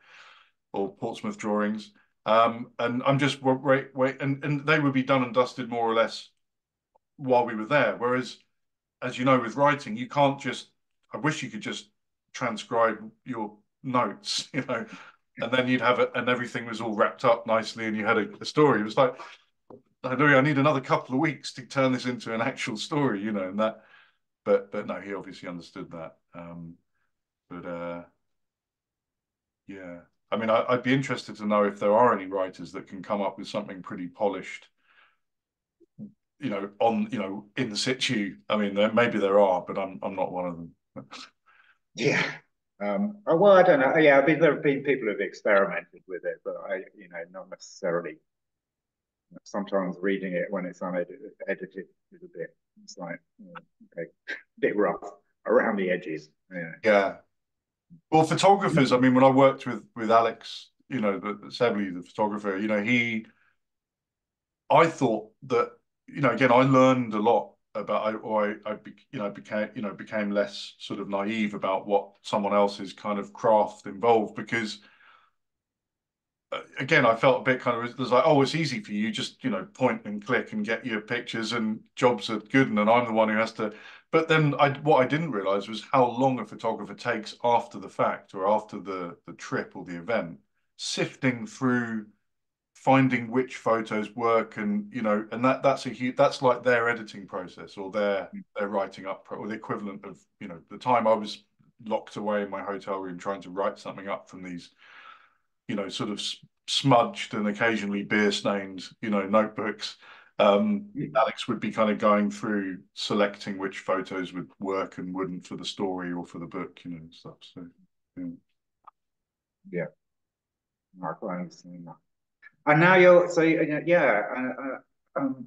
Speaker 2: or portsmouth drawings um, and I'm just wait, wait, and and they would be done and dusted more or less while we were there. Whereas, as you know, with writing, you can't just. I wish you could just transcribe your notes, you know, and then you'd have it, and everything was all wrapped up nicely, and you had a, a story. It was like, I need another couple of weeks to turn this into an actual story, you know, and that. But but no, he obviously understood that. Um, but uh, yeah. I mean, I, would be interested to know if there are any writers that can come up with something pretty polished, you know, on you know in situ. I mean, there, maybe there are, but I'm I'm not one of them.
Speaker 1: yeah. Um, oh, well, I don't know. Uh, yeah, I mean, there have been people who've experimented with it, but I, you know, not necessarily. Sometimes reading it when it's unedited is a bit. It's like uh, okay, a bit rough around the edges.
Speaker 2: Yeah. Yeah. Well, photographers. I mean, when I worked with with Alex, you know, the, Sebley, the photographer, you know, he. I thought that you know, again, I learned a lot about, I, or I, I, you know, became, you know, became less sort of naive about what someone else's kind of craft involved because uh, again, I felt a bit kind of it was like, oh, it's easy for you, just you know, point and click and get your pictures, and jobs are good, and then I'm the one who has to but then I, what I didn't realize was how long a photographer takes after the fact or after the, the trip or the event, sifting through finding which photos work and you know and that that's a huge that's like their editing process or their their writing up or the equivalent of you know the time I was locked away in my hotel room trying to write something up from these you know sort of smudged and occasionally beer stained you know notebooks um, Alex would be kind of going through selecting which photos would work and wouldn't for the story or for the book, you know, and stuff. So, yeah.
Speaker 1: Yeah. I quite understand that. And now you're, so yeah, uh, um,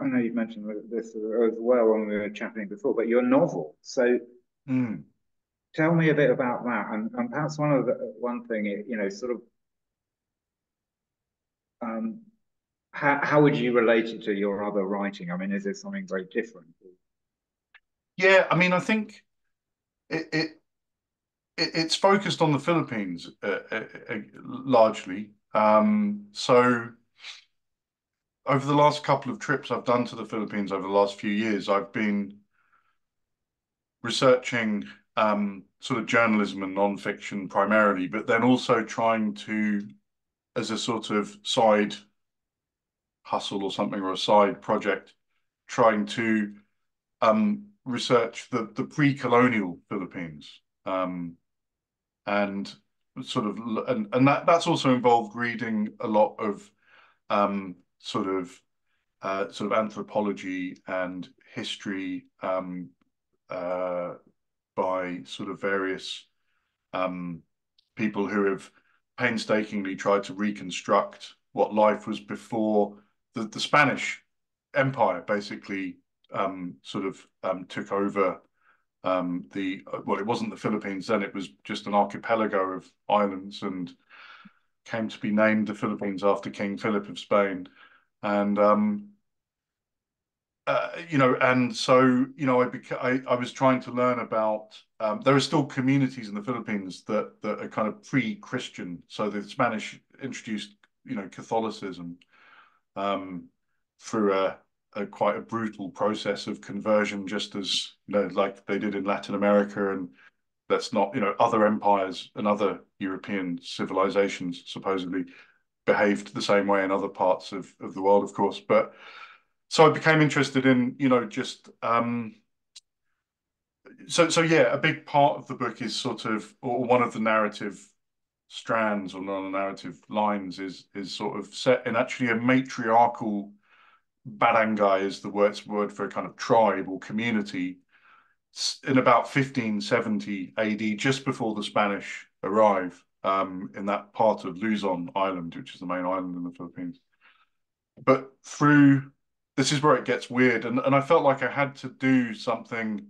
Speaker 1: I know you've mentioned this as well when we were chatting before, but your novel. So
Speaker 2: mm.
Speaker 1: tell me a bit about that. And, and perhaps one of the, one thing, you know, sort of, um, how, how would you relate it to your other writing? I mean, is it something very different?
Speaker 2: Yeah, I mean, I think it, it, it it's focused on the Philippines uh, uh, uh, largely. Um, so over the last couple of trips I've done to the Philippines over the last few years, I've been researching um, sort of journalism and nonfiction primarily, but then also trying to, as a sort of side hustle or something or a side project trying to um, research the, pre-colonial Philippines. And sort of and, and that that's also involved reading a lot of um, sort of uh, sort of anthropology and history um, uh, by sort of various um, people who have painstakingly tried to reconstruct what life was before the, the Spanish Empire basically um, sort of um, took over um, the well, it wasn't the Philippines then; it was just an archipelago of islands, and came to be named the Philippines after King Philip of Spain. And um, uh, you know, and so you know, I, beca- I I was trying to learn about. Um, there are still communities in the Philippines that that are kind of pre-Christian. So the Spanish introduced, you know, Catholicism um, through a, a quite a brutal process of conversion, just as you know, like they did in Latin America, and that's not, you know, other empires and other European civilizations supposedly behaved the same way in other parts of of the world, of course, but so I became interested in, you know, just um, so so yeah, a big part of the book is sort of, or one of the narrative strands or non-narrative lines is is sort of set in actually a matriarchal barangay is the word, for a kind of tribe or community in about 1570 AD, just before the Spanish arrive um, in that part of Luzon Island, which is the main island in the Philippines. But through this is where it gets weird, and and I felt like I had to do something.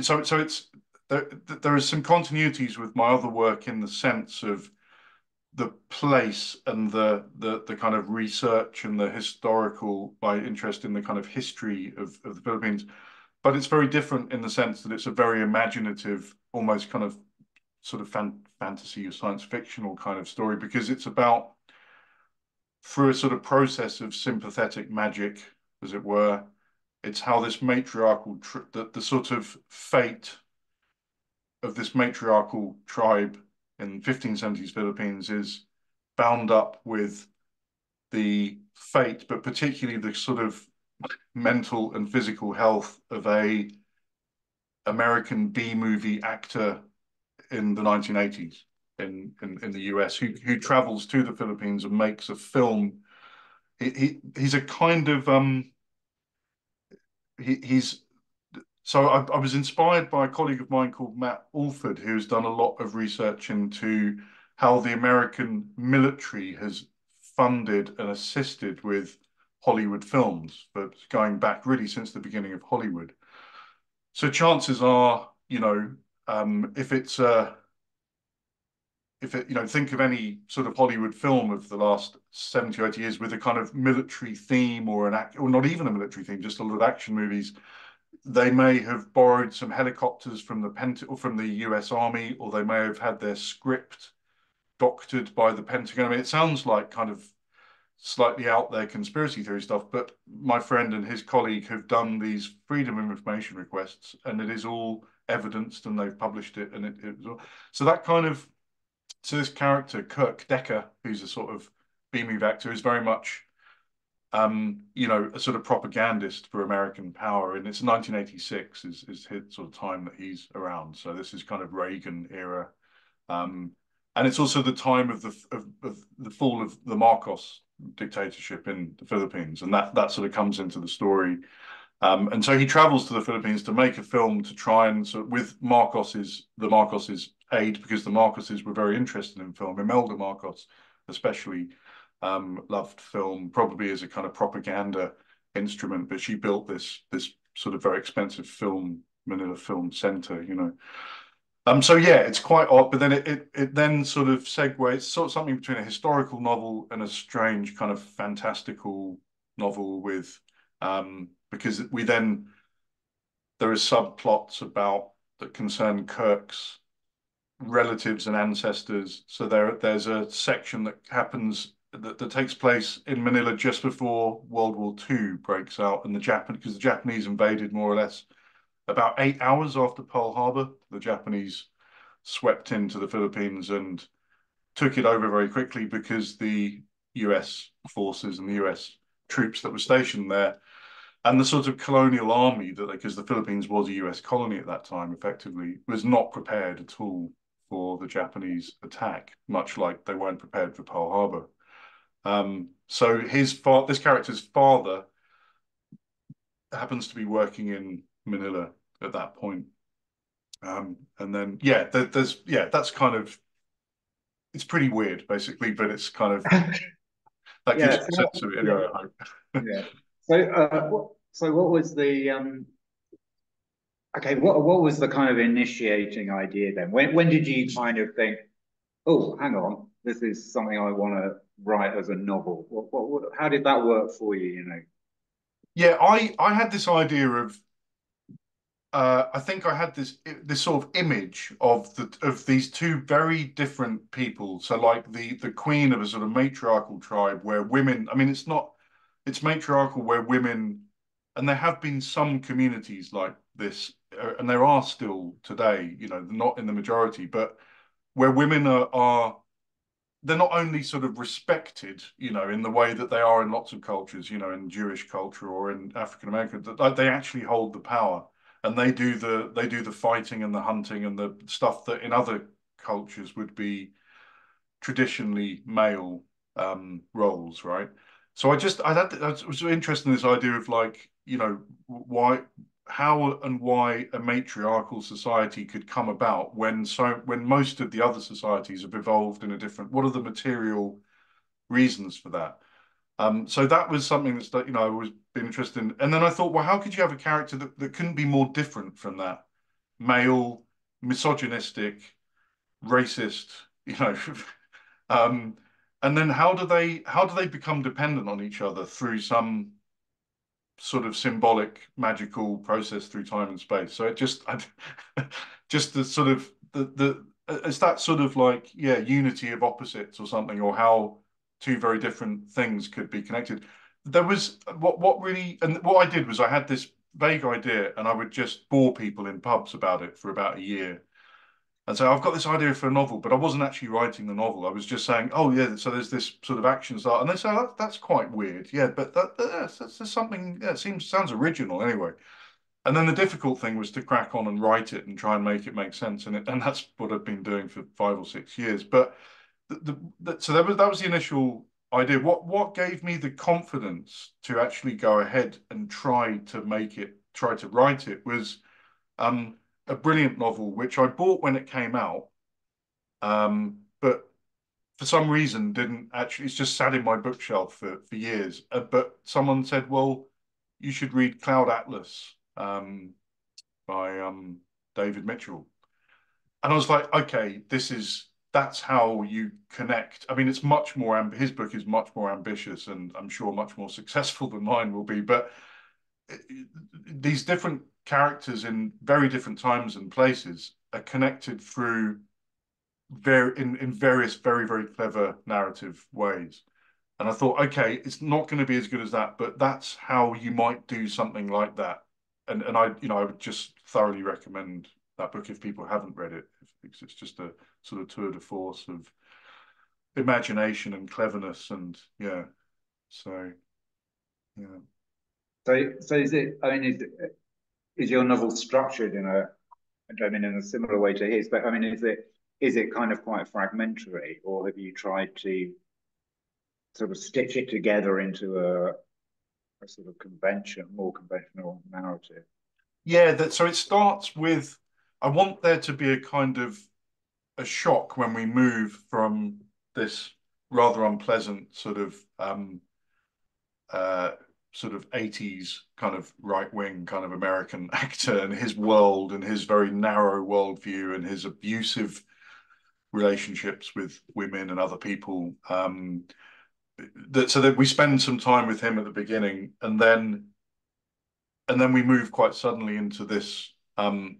Speaker 2: So so it's there. There is some continuities with my other work in the sense of the place and the the the kind of research and the historical my interest in the kind of history of, of the Philippines, but it's very different in the sense that it's a very imaginative, almost kind of sort of fan, fantasy or science fictional kind of story because it's about through a sort of process of sympathetic magic, as it were. It's how this matriarchal, the, the sort of fate of this matriarchal tribe in 1570s Philippines is bound up with the fate, but particularly the sort of mental and physical health of a American B movie actor in the 1980s in, in, in the US who, who travels to the Philippines and makes a film. He, he he's a kind of um he, he's so I, I was inspired by a colleague of mine called Matt Alford, who's done a lot of research into how the American military has funded and assisted with Hollywood films, but going back really since the beginning of Hollywood. So chances are, you know, um, if it's a if it, you know, think of any sort of Hollywood film of the last 70 or 80 years with a kind of military theme or an act, or not even a military theme, just a lot of action movies. They may have borrowed some helicopters from the Pent or from the US Army, or they may have had their script doctored by the Pentagon. I mean, it sounds like kind of slightly out there conspiracy theory stuff, but my friend and his colleague have done these freedom of information requests, and it is all evidenced, and they've published it, and it, it so that kind of so this character, Kirk Decker, who's a sort of beaming actor, is very much, um, you know, a sort of propagandist for American power. And it's 1986 is, is his sort of time that he's around. So this is kind of Reagan era. Um, and it's also the time of the of, of, the fall of the Marcos dictatorship in the Philippines, and that that sort of comes into the story. Um, and so he travels to the Philippines to make a film to try and sort of, with Marcos's the Marcos's aid because the Marcoses were very interested in film. Imelda Marcos, especially, um, loved film probably as a kind of propaganda instrument, but she built this this sort of very expensive film Manila Film Center, you know. Um, so yeah, it's quite odd, but then it, it it then sort of segues sort of something between a historical novel and a strange kind of fantastical novel with um because we then there is subplots about that concern Kirk's relatives and ancestors. So there, there's a section that happens that, that takes place in Manila just before World War II breaks out, and the Japan because the Japanese invaded more or less about eight hours after Pearl Harbor. The Japanese swept into the Philippines and took it over very quickly because the U.S. forces and the U.S. troops that were stationed there and the sort of colonial army that because the Philippines was a US colony at that time effectively was not prepared at all for the Japanese attack, much like they weren't prepared for Pearl Harbor. Um, so his fa- this character's father happens to be working in Manila at that point. Um, and then yeah, there, there's yeah, that's kind of it's pretty weird basically, but it's kind of that gives yeah, sense of it anyway.
Speaker 1: yeah. So uh, what, so what was the um okay, what what was the kind of initiating idea then? When when did you kind of think, oh, hang on, this is something I want to write as a novel? What, what, what how did that work for you? You know.
Speaker 2: Yeah, I I had this idea of uh, I think I had this this sort of image of the of these two very different people. So like the the queen of a sort of matriarchal tribe where women, I mean, it's not it's matriarchal where women, and there have been some communities like this, uh, and there are still today. You know, not in the majority, but where women are are they're not only sort of respected, you know, in the way that they are in lots of cultures, you know, in Jewish culture or in African American, that they actually hold the power and they do the they do the fighting and the hunting and the stuff that in other cultures would be traditionally male um, roles, right? So I just I had I was interested in this idea of like you know why how and why a matriarchal society could come about when so when most of the other societies have evolved in a different what are the material reasons for that um, so that was something that's you know I was interested in. And then I thought, well, how could you have a character that, that couldn't be more different from that? Male, misogynistic, racist, you know. um, and then how do they how do they become dependent on each other through some sort of symbolic magical process through time and space? So it just I, just the sort of the the it's that sort of like yeah unity of opposites or something or how two very different things could be connected. There was what what really and what I did was I had this vague idea and I would just bore people in pubs about it for about a year. And so I've got this idea for a novel, but I wasn't actually writing the novel. I was just saying, oh yeah, so there's this sort of action start, and they say oh, that's quite weird, yeah, but that, that's, that's something. Yeah, seems sounds original anyway. And then the difficult thing was to crack on and write it and try and make it make sense, and it, and that's what I've been doing for five or six years. But the, the, so that was that was the initial idea. What what gave me the confidence to actually go ahead and try to make it, try to write it was um, a brilliant novel which I bought when it came out, um, but for some reason didn't actually. It's just sat in my bookshelf for for years. Uh, but someone said, "Well, you should read Cloud Atlas um, by um, David Mitchell," and I was like, "Okay, this is." that's how you connect. I mean, it's much more, his book is much more ambitious and I'm sure much more successful than mine will be. But these different characters in very different times and places are connected through very in, in various very very clever narrative ways. And i thought okay it's not going to be as good as that but that's how you might do something like that. And and i you know i would just thoroughly recommend that book if people haven't read it because it's just a sort of tour de force of imagination and cleverness and yeah so yeah.
Speaker 1: So so is it i mean is is your novel structured in a i mean in a similar way to his but i mean is it is it kind of quite fragmentary or have you tried to sort of stitch it together into a, a sort of convention more conventional narrative?
Speaker 2: Yeah that so it starts with I want there to be a kind of a shock when we move from this rather unpleasant sort of um, uh, sort of 80s kind of right wing kind of American actor and his world and his very narrow worldview and his abusive relationships with women and other people. Um, that so that we spend some time with him at the beginning and then and then we move quite suddenly into this um,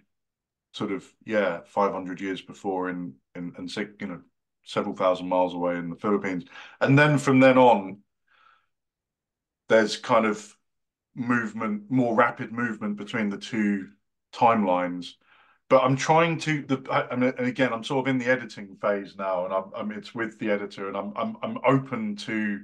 Speaker 2: sort of yeah 500 years before in in and you know several thousand miles away in the Philippines and then from then on there's kind of movement more rapid movement between the two timelines. But I'm trying to the and, again I'm sort of in the editing phase now and I'm, I'm it's with the editor and I'm I'm I'm open to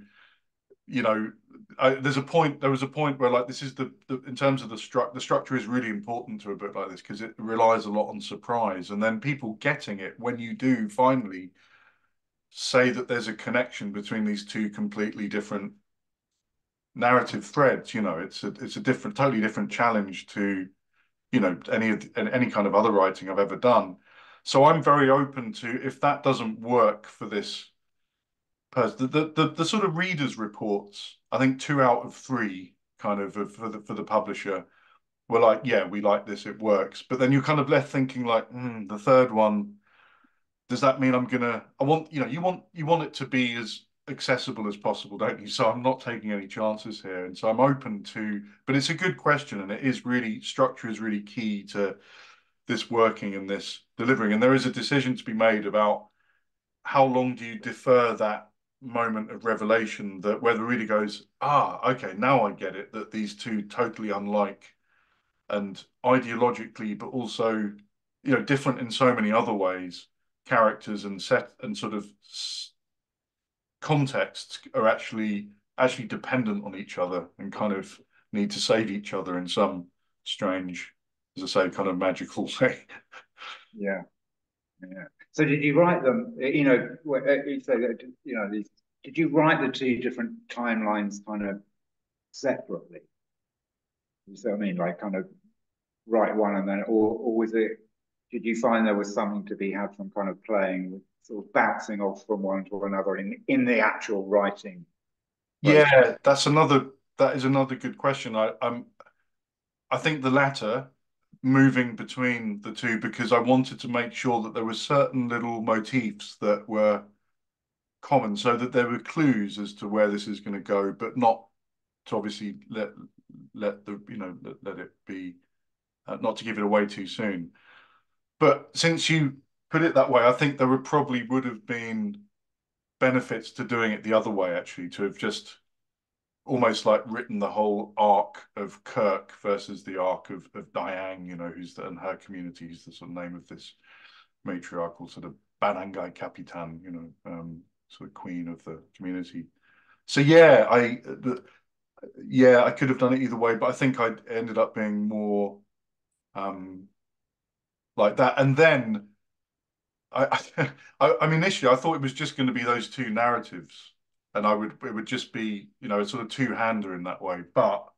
Speaker 2: you know I, there's a point there was a point where like this is the, the in terms of the structure the structure is really important to a book like this because it relies a lot on surprise and then people getting it when you do finally say that there's a connection between these two completely different narrative threads you know it's a it's a different totally different challenge to you know any any kind of other writing I've ever done so I'm very open to if that doesn't work for this person the the, the sort of readers reports I think two out of three kind of for the for the publisher were like, yeah, we like this, it works. But then you're kind of left thinking like, mm, the third one, does that mean I'm gonna? I want you know, you want you want it to be as accessible as possible, don't you? So I'm not taking any chances here, and so I'm open to. But it's a good question, and it is really structure is really key to this working and this delivering. And there is a decision to be made about how long do you defer that moment of revelation that where the reader goes, ah, okay, now I get it that these two totally unlike and ideologically, but also, you know, different in so many other ways, characters and set and sort of contexts are actually actually dependent on each other and kind of need to save each other in some strange, as I say, kind of magical way.
Speaker 1: Yeah. Yeah. So did you write them? You know, uh, you say that you know these. Did you write the two different timelines kind of separately? You see what I mean? Like kind of write one and then, or or was it? Did you find there was something to be had from kind of playing with sort of bouncing off from one to another in in the actual writing?
Speaker 2: Yeah, that's another. That is another good question. I I'm. I think the latter moving between the two because I wanted to make sure that there were certain little motifs that were common so that there were clues as to where this is going to go, but not to obviously let let the you know let, let it be uh, not to give it away too soon. But since you put it that way, I think there would probably would have been benefits to doing it the other way actually to have just almost like written the whole arc of Kirk versus the arc of, of Diane, you know, who's the, and her community who's the sort of name of this matriarchal sort of Barangay Capitan, you know, um, sort of queen of the community. So yeah, I the, yeah, I could have done it either way, but I think I ended up being more um like that. And then I I, I mean initially I thought it was just going to be those two narratives and I would it would just be you know sort of two hander in that way. But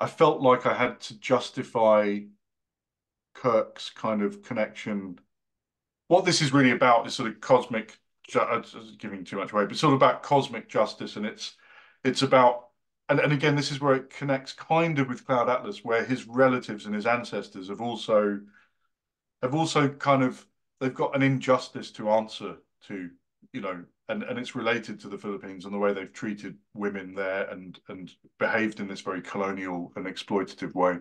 Speaker 2: I felt like I had to justify Kirk's kind of connection. What this is really about is sort of cosmic, uh, giving too much away, but sort of about cosmic justice, and it's it's about and and again this is where it connects kind of with Cloud Atlas, where his relatives and his ancestors have also have also kind of they've got an injustice to answer to, you know, and and it's related to the Philippines and the way they've treated women there and and behaved in this very colonial and exploitative way.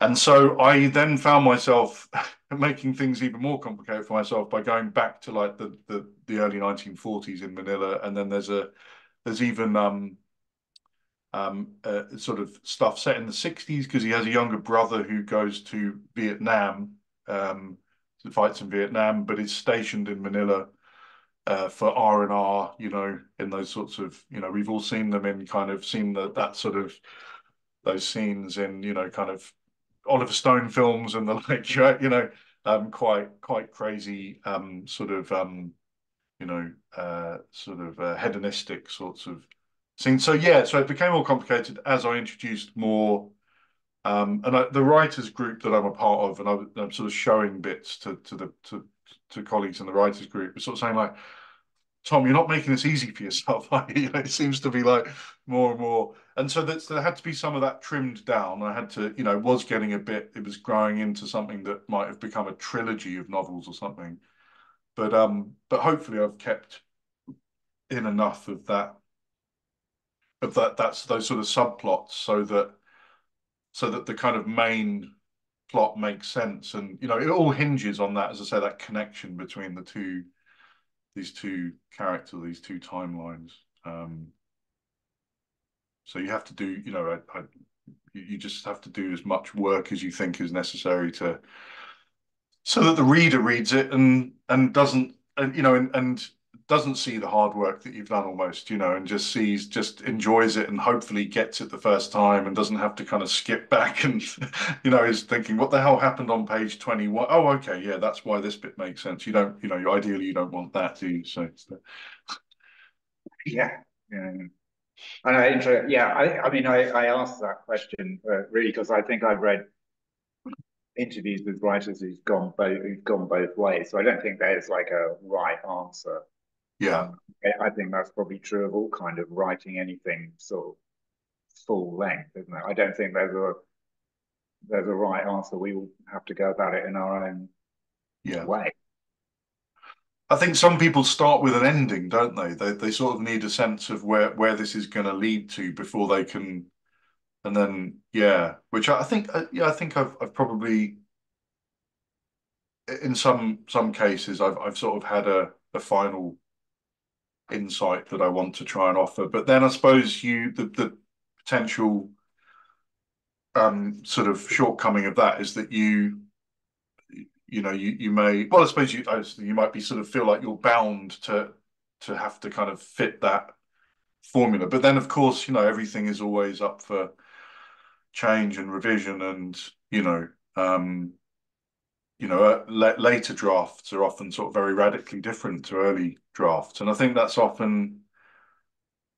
Speaker 2: And so I then found myself making things even more complicated for myself by going back to like the the, the early 1940s in Manila, and then there's a there's even um, um, uh, sort of stuff set in the 60s because he has a younger brother who goes to Vietnam, um, fights in Vietnam, but is stationed in Manila uh, for R and R, you know, in those sorts of, you know, we've all seen them in kind of seen that that sort of those scenes in, you know, kind of Oliver Stone films and the like, you know, um, quite quite crazy, um, sort of, um, you know, uh, sort of uh, hedonistic sorts of scenes. So yeah, so it became more complicated as I introduced more. Um, and I, the writers group that I'm a part of, and I, am sort of showing bits to to the to to colleagues in the writers group, sort of saying like, Tom, you're not making this easy for yourself. it seems to be like more and more. And so that there had to be some of that trimmed down. I had to, you know, was getting a bit, it was growing into something that might have become a trilogy of novels or something. But um, but hopefully I've kept in enough of that of that that's those sort of subplots so that so that the kind of main plot makes sense. And you know it all hinges on that as i say that connection between the two these two characters these two timelines. Um so you have to do you know I, I, you just have to do as much work as you think is necessary to so that the reader reads it and and doesn't and you know and, and doesn't see the hard work that you've done almost, you know, and just sees, just enjoys it and hopefully gets it the first time and doesn't have to kind of skip back and, you know, is thinking, what the hell happened on page 21? Oh, okay, yeah, that's why this bit makes sense. You don't, you know, ideally you don't want that, do you? So, so.
Speaker 1: yeah, yeah. And I, yeah, I, I mean, I, I asked that question uh, really because I think I've read interviews with writers who've gone both who've gone both ways. So I don't think there's like a right answer
Speaker 2: yeah.
Speaker 1: I think that's probably true of all kind of writing anything sort of full length, isn't it? I don't think there's a there's a right answer. We all have to go about it in our own
Speaker 2: yeah.
Speaker 1: way.
Speaker 2: I think some people start with an ending, don't they? They they sort of need a sense of where where this is going to lead to before they can, and then yeah, which I think uh, yeah, I think I've I've probably in some some cases I've I've sort of had a a final insight that I want to try and offer, but then I suppose you the the potential um sort of shortcoming of that is that you you know you you may well I suppose you you might be sort of feel like you're bound to to have to kind of fit that formula. But then of course you know everything is always up for change and revision and you know um you know uh, later drafts are often sort of very radically different to early drafts. And I think that's often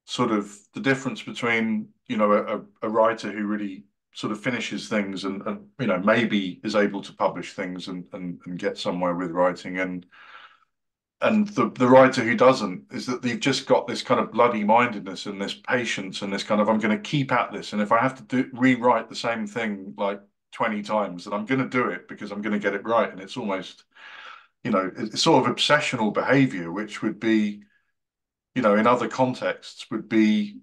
Speaker 2: sort of the difference between you know a, a writer who really sort of finishes things and, and you know maybe is able to publish things and, and and get somewhere with writing. And and the the writer who doesn't is that they've just got this kind of bloody mindedness and this patience and this kind of I'm going to keep at this and if I have to do rewrite the same thing like 20 times then I'm going to do it because I'm going to get it right and it's almost you know it's sort of obsessional behavior which would be you know in other contexts would be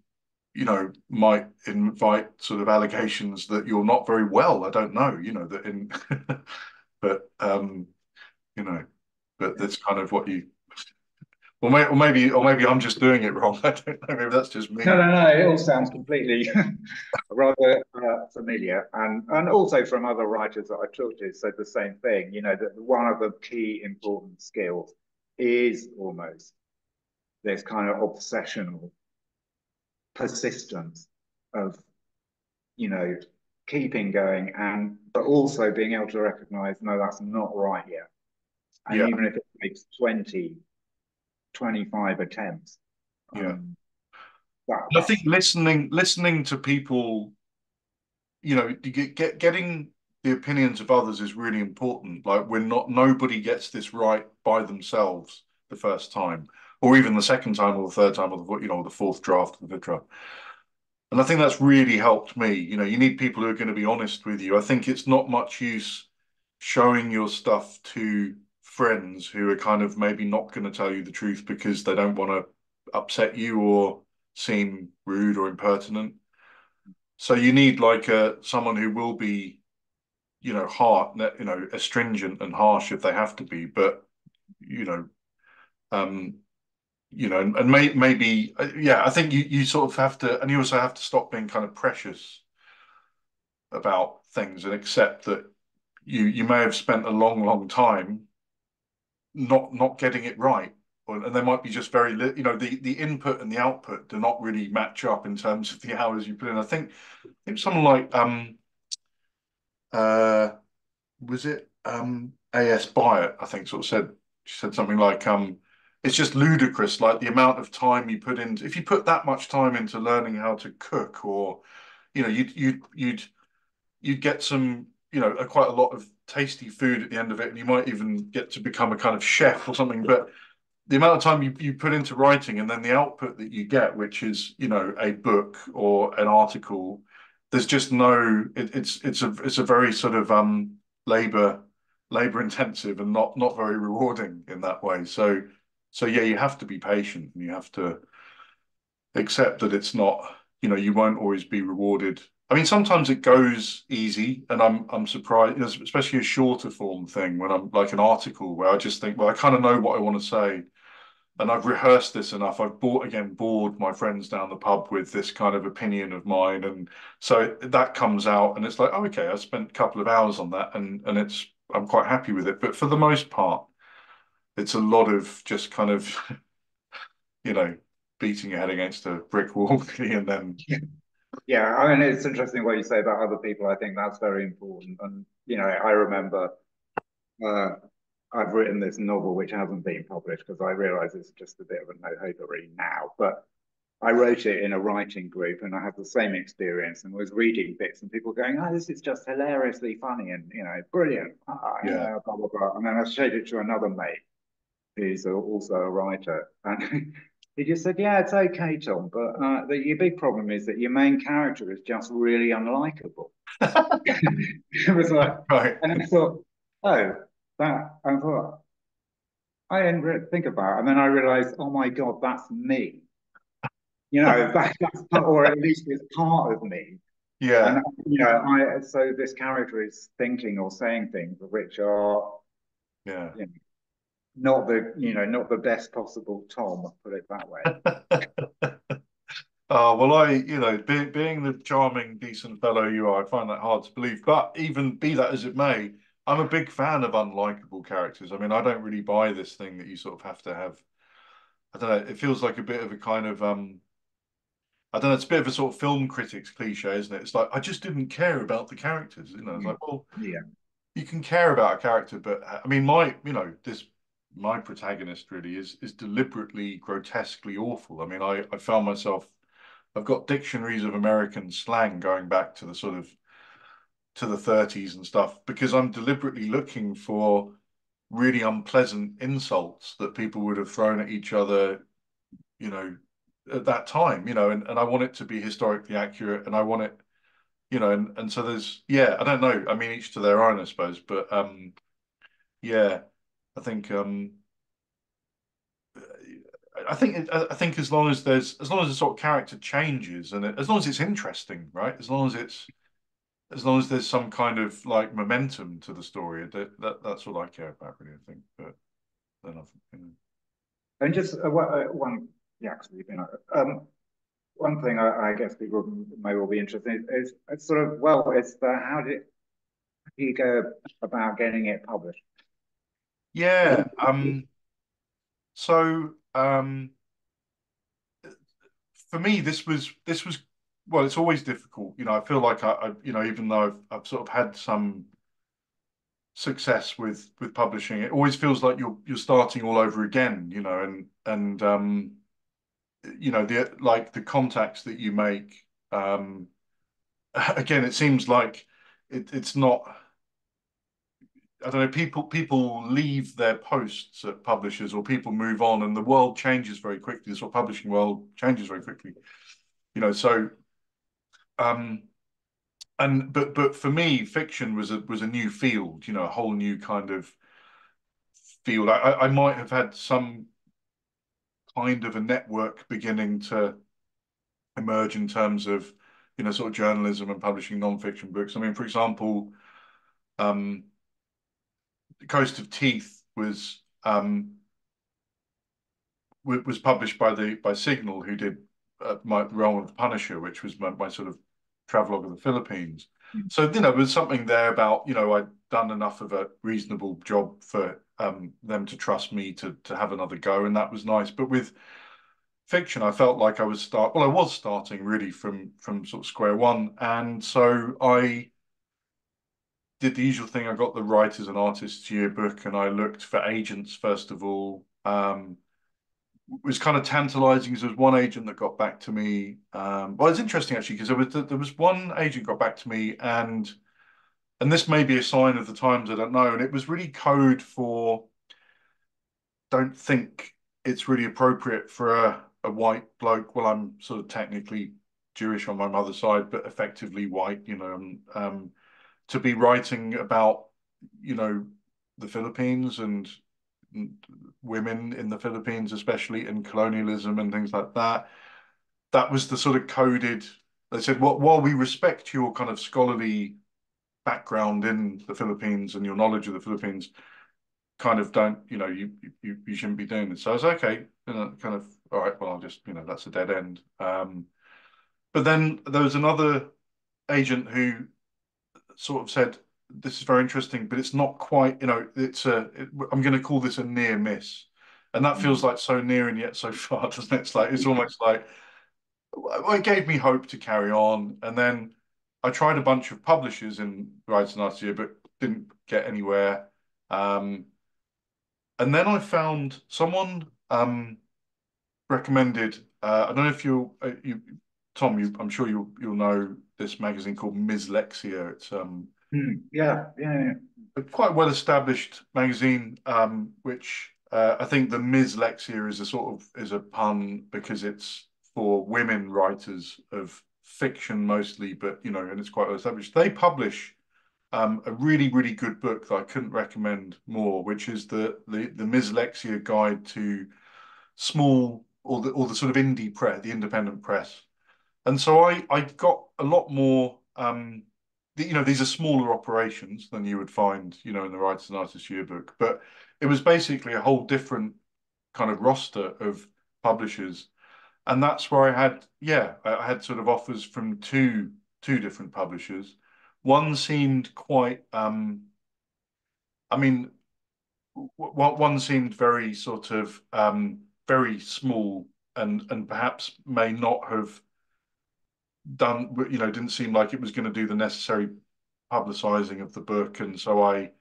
Speaker 2: you know, might invite sort of allegations that you're not very well. I don't know, you know, that in, but, um, you know, but that's kind of what you, well, may, or maybe, or maybe I'm just doing it wrong. I don't know. Maybe that's just me.
Speaker 1: No, no, no. It all sounds completely rather uh, familiar, and and also from other writers that I've talked to said the same thing. You know that one of the key important skills is almost this kind of obsessional persistence of, you know, keeping going and but also being able to recognize no that's not right yet and yeah. even if it takes 20 25 attempts
Speaker 2: yeah um, i think listening listening to people you know get, get getting the opinions of others is really important like we're not nobody gets this right by themselves the first time or even the second time or the third time or the you know the fourth draft of the fifth draft. And I think that's really helped me. You know, you need people who are going to be honest with you. I think it's not much use showing your stuff to friends who are kind of maybe not going to tell you the truth because they don't want to upset you or seem rude or impertinent. So you need like a someone who will be, you know, hard, you know, astringent and harsh if they have to be, but you know, um, you know, and, and may, maybe, uh, yeah, I think you, you sort of have to, and you also have to stop being kind of precious about things and accept that you you may have spent a long, long time not not getting it right, and there might be just very, you know, the the input and the output do not really match up in terms of the hours you put in. I think, I think someone like um, uh, was it um A.S. Byatt? I think sort of said she said something like um it's just ludicrous like the amount of time you put into if you put that much time into learning how to cook or you know you'd you'd you'd you'd get some you know a, quite a lot of tasty food at the end of it and you might even get to become a kind of chef or something but the amount of time you, you put into writing and then the output that you get which is you know a book or an article there's just no it, it's it's a it's a very sort of um labor labor intensive and not not very rewarding in that way so so yeah, you have to be patient and you have to accept that it's not, you know, you won't always be rewarded. I mean, sometimes it goes easy, and I'm I'm surprised, especially a shorter form thing when I'm like an article where I just think, well, I kind of know what I want to say, and I've rehearsed this enough. I've bought again, bored my friends down the pub with this kind of opinion of mine, and so that comes out, and it's like, oh, okay, I spent a couple of hours on that, and and it's I'm quite happy with it. But for the most part, it's a lot of just kind of, you know, beating your head against a brick wall, and then.
Speaker 1: Yeah, I mean, it's interesting what you say about other people. I think that's very important. And, you know, I remember uh, I've written this novel which hasn't been published because I realize it's just a bit of a no-hopery now. But I wrote it in a writing group and I had the same experience and was reading bits and people going, oh, this is just hilariously funny and, you know, brilliant. Ah, yeah. blah, blah, blah. And then I showed it to another mate who's also a writer, and he just said, "Yeah, it's okay, Tom, but uh, the, your big problem is that your main character is just really unlikable." it was like, right. and I thought, oh, that I thought I didn't really think about it. And then I realized, oh my God, that's me. You know, that, that's part, or at least it's part of me.
Speaker 2: Yeah.
Speaker 1: And you know, I so this character is thinking or saying things which are
Speaker 2: yeah.
Speaker 1: You know, not the you know not the best possible Tom, put it that way.
Speaker 2: Oh, well, I, you know, be, being the charming, decent fellow you are, I find that hard to believe. But even be that as it may, I'm a big fan of unlikable characters. I mean, I don't really buy this thing that you sort of have to have. I don't know. It feels like a bit of a kind of um. I don't know. It's a bit of a sort of film critics cliche, isn't it? It's like I just didn't care about the characters. You know, it's mm, like well,
Speaker 1: yeah,
Speaker 2: you can care about a character, but uh, I mean, my, you know, this my protagonist really is is deliberately grotesquely awful. I mean, I I found myself I've got dictionaries of American slang going back to the sort of to the 30s and stuff because I'm deliberately looking for really unpleasant insults that people would have thrown at each other, you know, at that time, you know, and, and I want it to be historically accurate and I want it, you know, and, and so there's, yeah, I don't know. I mean, each to their own, I suppose, but um, yeah, I think um, I think I think as long as there's as long as the sort of character changes and it, as long as it's interesting, right? As long as it's as long as there's some kind of like momentum to the story, that, that that's what I care about, really. I think, but then you know.
Speaker 1: And just uh, uh one, yeah, actually, you know, um, one thing I, I, guess people may well be interested in is, is sort of well, it's the how did how you go about getting it published?
Speaker 2: Yeah, um, so um, for me, this was this was well, it's always difficult. You know, I feel like I, I you know, even though I've, I've sort of had some success with with publishing, it always feels like you're you're starting all over again. You know, and and um, you know, the like the contacts that you make. Um, again, it seems like it, it's not I don't know, people people leave their posts at publishers or people move on and the world changes very quickly. The sort of publishing world changes very quickly. You know, so um and but but for me, fiction was a was a new field, you know, a whole new kind of field. I, I might have had some kind of a network beginning to emerge in terms of, you know, sort of journalism and publishing non-fiction books. I mean, for example, um, Coast of Teeth was um, was published by the by Signal, who did uh, my Realm of the Punisher, which was my, my sort of travelogue of the Philippines. Mm. So you know, there was something there about you know I'd done enough of a reasonable job for um, them to trust me to to have another go, and that was nice. But with fiction, I felt like I was start well, I was starting really from from sort of square one, and so I did the usual thing. I got the writers and artists yearbook, and I looked for agents first of all. Um, it was kind of tantalizing because there was one agent that got back to me. Um, well, it's interesting actually because there was there was one agent got back to me, and and this may be a sign of the times. I don't know. And it was really code for. Don't think it's really appropriate for a, a white bloke. Well, I'm sort of technically Jewish on my mother's side, but effectively white. You know, um, to be writing about, you know, the Philippines and women in the Philippines, especially in colonialism and things like that. That was the sort of coded. They said, well, while we respect your kind of scholarly background in the Philippines and your knowledge of the Philippines, kind of don't, you know, you you, you shouldn't be doing this. So I was okay, you know, kind of, all right, well, I'll just, you know, that's a dead end. Um, but then there was another agent who sort of said, this is very interesting, but it's not quite, you know, it's a, it, I'm going to call this a near miss. And that feels mm. like so near and yet so far, doesn't it? It's like, it's almost like, well, it gave me hope to carry on. And then I tried a bunch of publishers in Rides last year, but didn't get anywhere. Um, and then I found someone um, recommended, uh, I don't know if you, uh, you Tom, you, I'm sure you'll, you'll know this magazine called Lexia. It's um
Speaker 1: mm, yeah, yeah, yeah,
Speaker 2: a quite well established magazine, um, which uh, I think the Lexia is a sort of is a pun because it's for women writers of fiction mostly, but you know, and it's quite well established. They publish um, a really, really good book that I couldn't recommend more, which is the the the Mslexia Guide to Small or the or the sort of indie press, the independent press. And so I I got a lot more. Um, you know, these are smaller operations than you would find, you know, in the Writers and Artists Yearbook, but it was basically a whole different kind of roster of publishers, and that's where I had, yeah, I had sort of offers from two two different publishers. One seemed quite, um, I mean, one seemed very sort of um, very small and and perhaps may not have done, you know, didn't seem like it was going to do the necessary publicizing of the book, and so I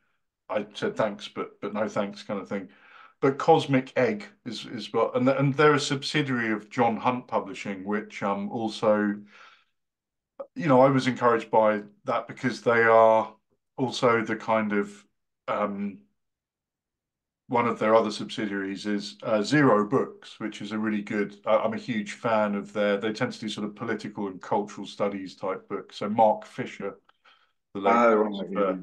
Speaker 2: I said thanks, but but no thanks, kind of thing. But Cosmic Egg is is what, and and they're a subsidiary of John Hunt Publishing, which um also, you know, I was encouraged by that because they are also the kind of um one of their other subsidiaries is uh, Zero Books, which is a really good. Uh, I'm a huge fan of their. They tend to do sort of political and cultural studies type books. So Mark Fisher, the late, oh, right,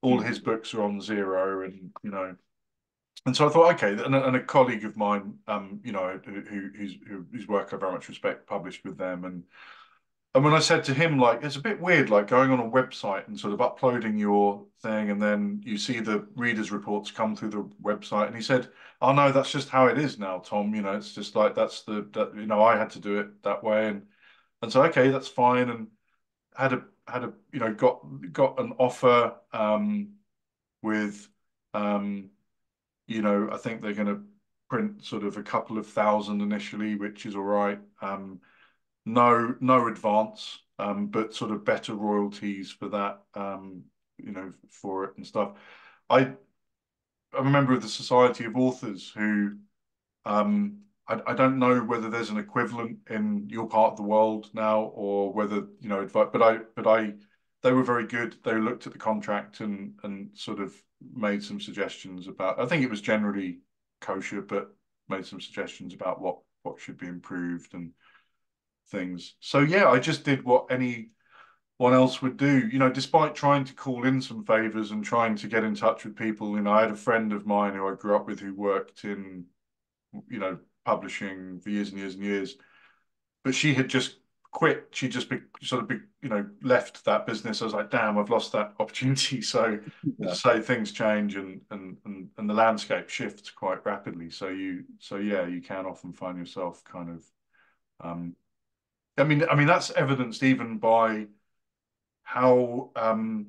Speaker 2: all his books are on Zero, and you know, and so I thought, okay, and, and a colleague of mine, um, you know, who, who's, whose work I very much respect, published with them, and and when I said to him, like, it's a bit weird, like going on a website and sort of uploading your thing, and then you see the readers' reports come through the website. And he said, "Oh no, that's just how it is now, Tom. You know, it's just like that's the that you know I had to do it that way." And and so okay, that's fine. And had a had a you know got got an offer um, with um, you know I think they're going to print sort of a couple of thousand initially, which is all right. Um, no no advance, um, but sort of better royalties for that, um, you know, for it and stuff. I I'm a member of the Society of Authors who um, I, I don't know whether there's an equivalent in your part of the world now or whether you know but I but I they were very good they looked at the contract and and sort of made some suggestions about I think it was generally kosher but made some suggestions about what what should be improved and things. So yeah, I just did what anyone else would do. You know, despite trying to call in some favors and trying to get in touch with people. You know, I had a friend of mine who I grew up with who worked in, you know, publishing for years and years and years, but she had just quit. She just be, sort of be, you know left that business. I was like, damn, I've lost that opportunity. So, yeah. so things change and and and and the landscape shifts quite rapidly. So you so yeah, you can often find yourself kind of um, I mean, I mean that's evidenced even by how um,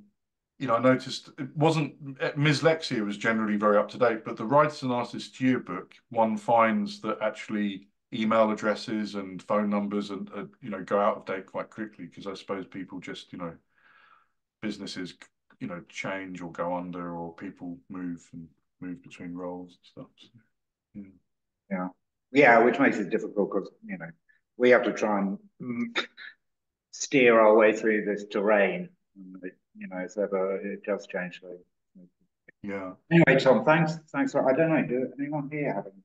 Speaker 2: you know I noticed it wasn't Mslexia was generally very up to date, but the Writers and Artists Yearbook one finds that actually email addresses and phone numbers and uh, you know go out of date quite quickly because I suppose people just you know businesses you know change or go under or people move and move between roles and stuff. So,
Speaker 1: yeah. yeah, yeah, which makes it difficult because you know we have to try and steer our way through this terrain. You know, it's ever it does change. So.
Speaker 2: Yeah.
Speaker 1: Anyway, Tom, thanks. Thanks. For, I don't know. Do anyone here have any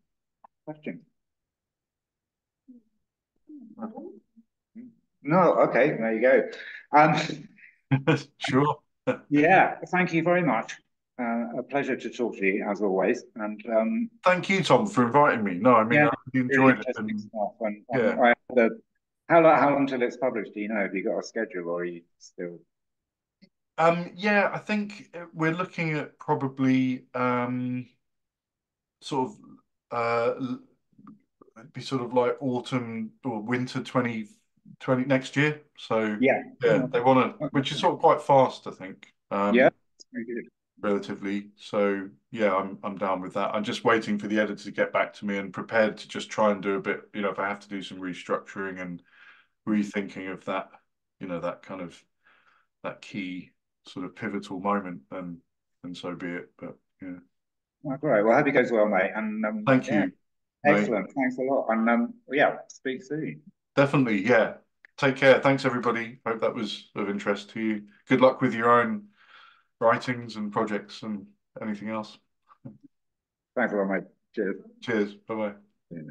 Speaker 1: questions? No. Okay. There you go.
Speaker 2: Um, sure.
Speaker 1: yeah. Thank you very much. Uh, a pleasure to talk to you as always. And um,
Speaker 2: thank you, Tom, for inviting me. No, I mean, yeah, I really enjoyed really it. And, stuff.
Speaker 1: And, yeah. I the, how long, how long till it's published? Do you know? Have you got a schedule, or are you still?
Speaker 2: Um, yeah, I think we're looking at probably um, sort of uh, be sort of like autumn or winter 2020 next year. So
Speaker 1: yeah,
Speaker 2: yeah, they want to, which is sort of quite fast, I think.
Speaker 1: Um, yeah, very good
Speaker 2: relatively. So yeah, I'm I'm down with that. I'm just waiting for the editor to get back to me and prepared to just try and do a bit, you know, if I have to do some restructuring and rethinking of that, you know, that kind of that key sort of pivotal moment, then then so be it. But yeah.
Speaker 1: Well, great. Well, I hope it goes well, mate. And um,
Speaker 2: thank yeah. you.
Speaker 1: Excellent. Mate. Thanks a lot. And um, yeah, speak soon.
Speaker 2: Definitely. Yeah. Take care. Thanks, everybody. Hope that was of interest to you. Good luck with your own writings and projects and anything else.
Speaker 1: Thanks a lot, mate. Cheers.
Speaker 2: Cheers. Bye bye. Yeah.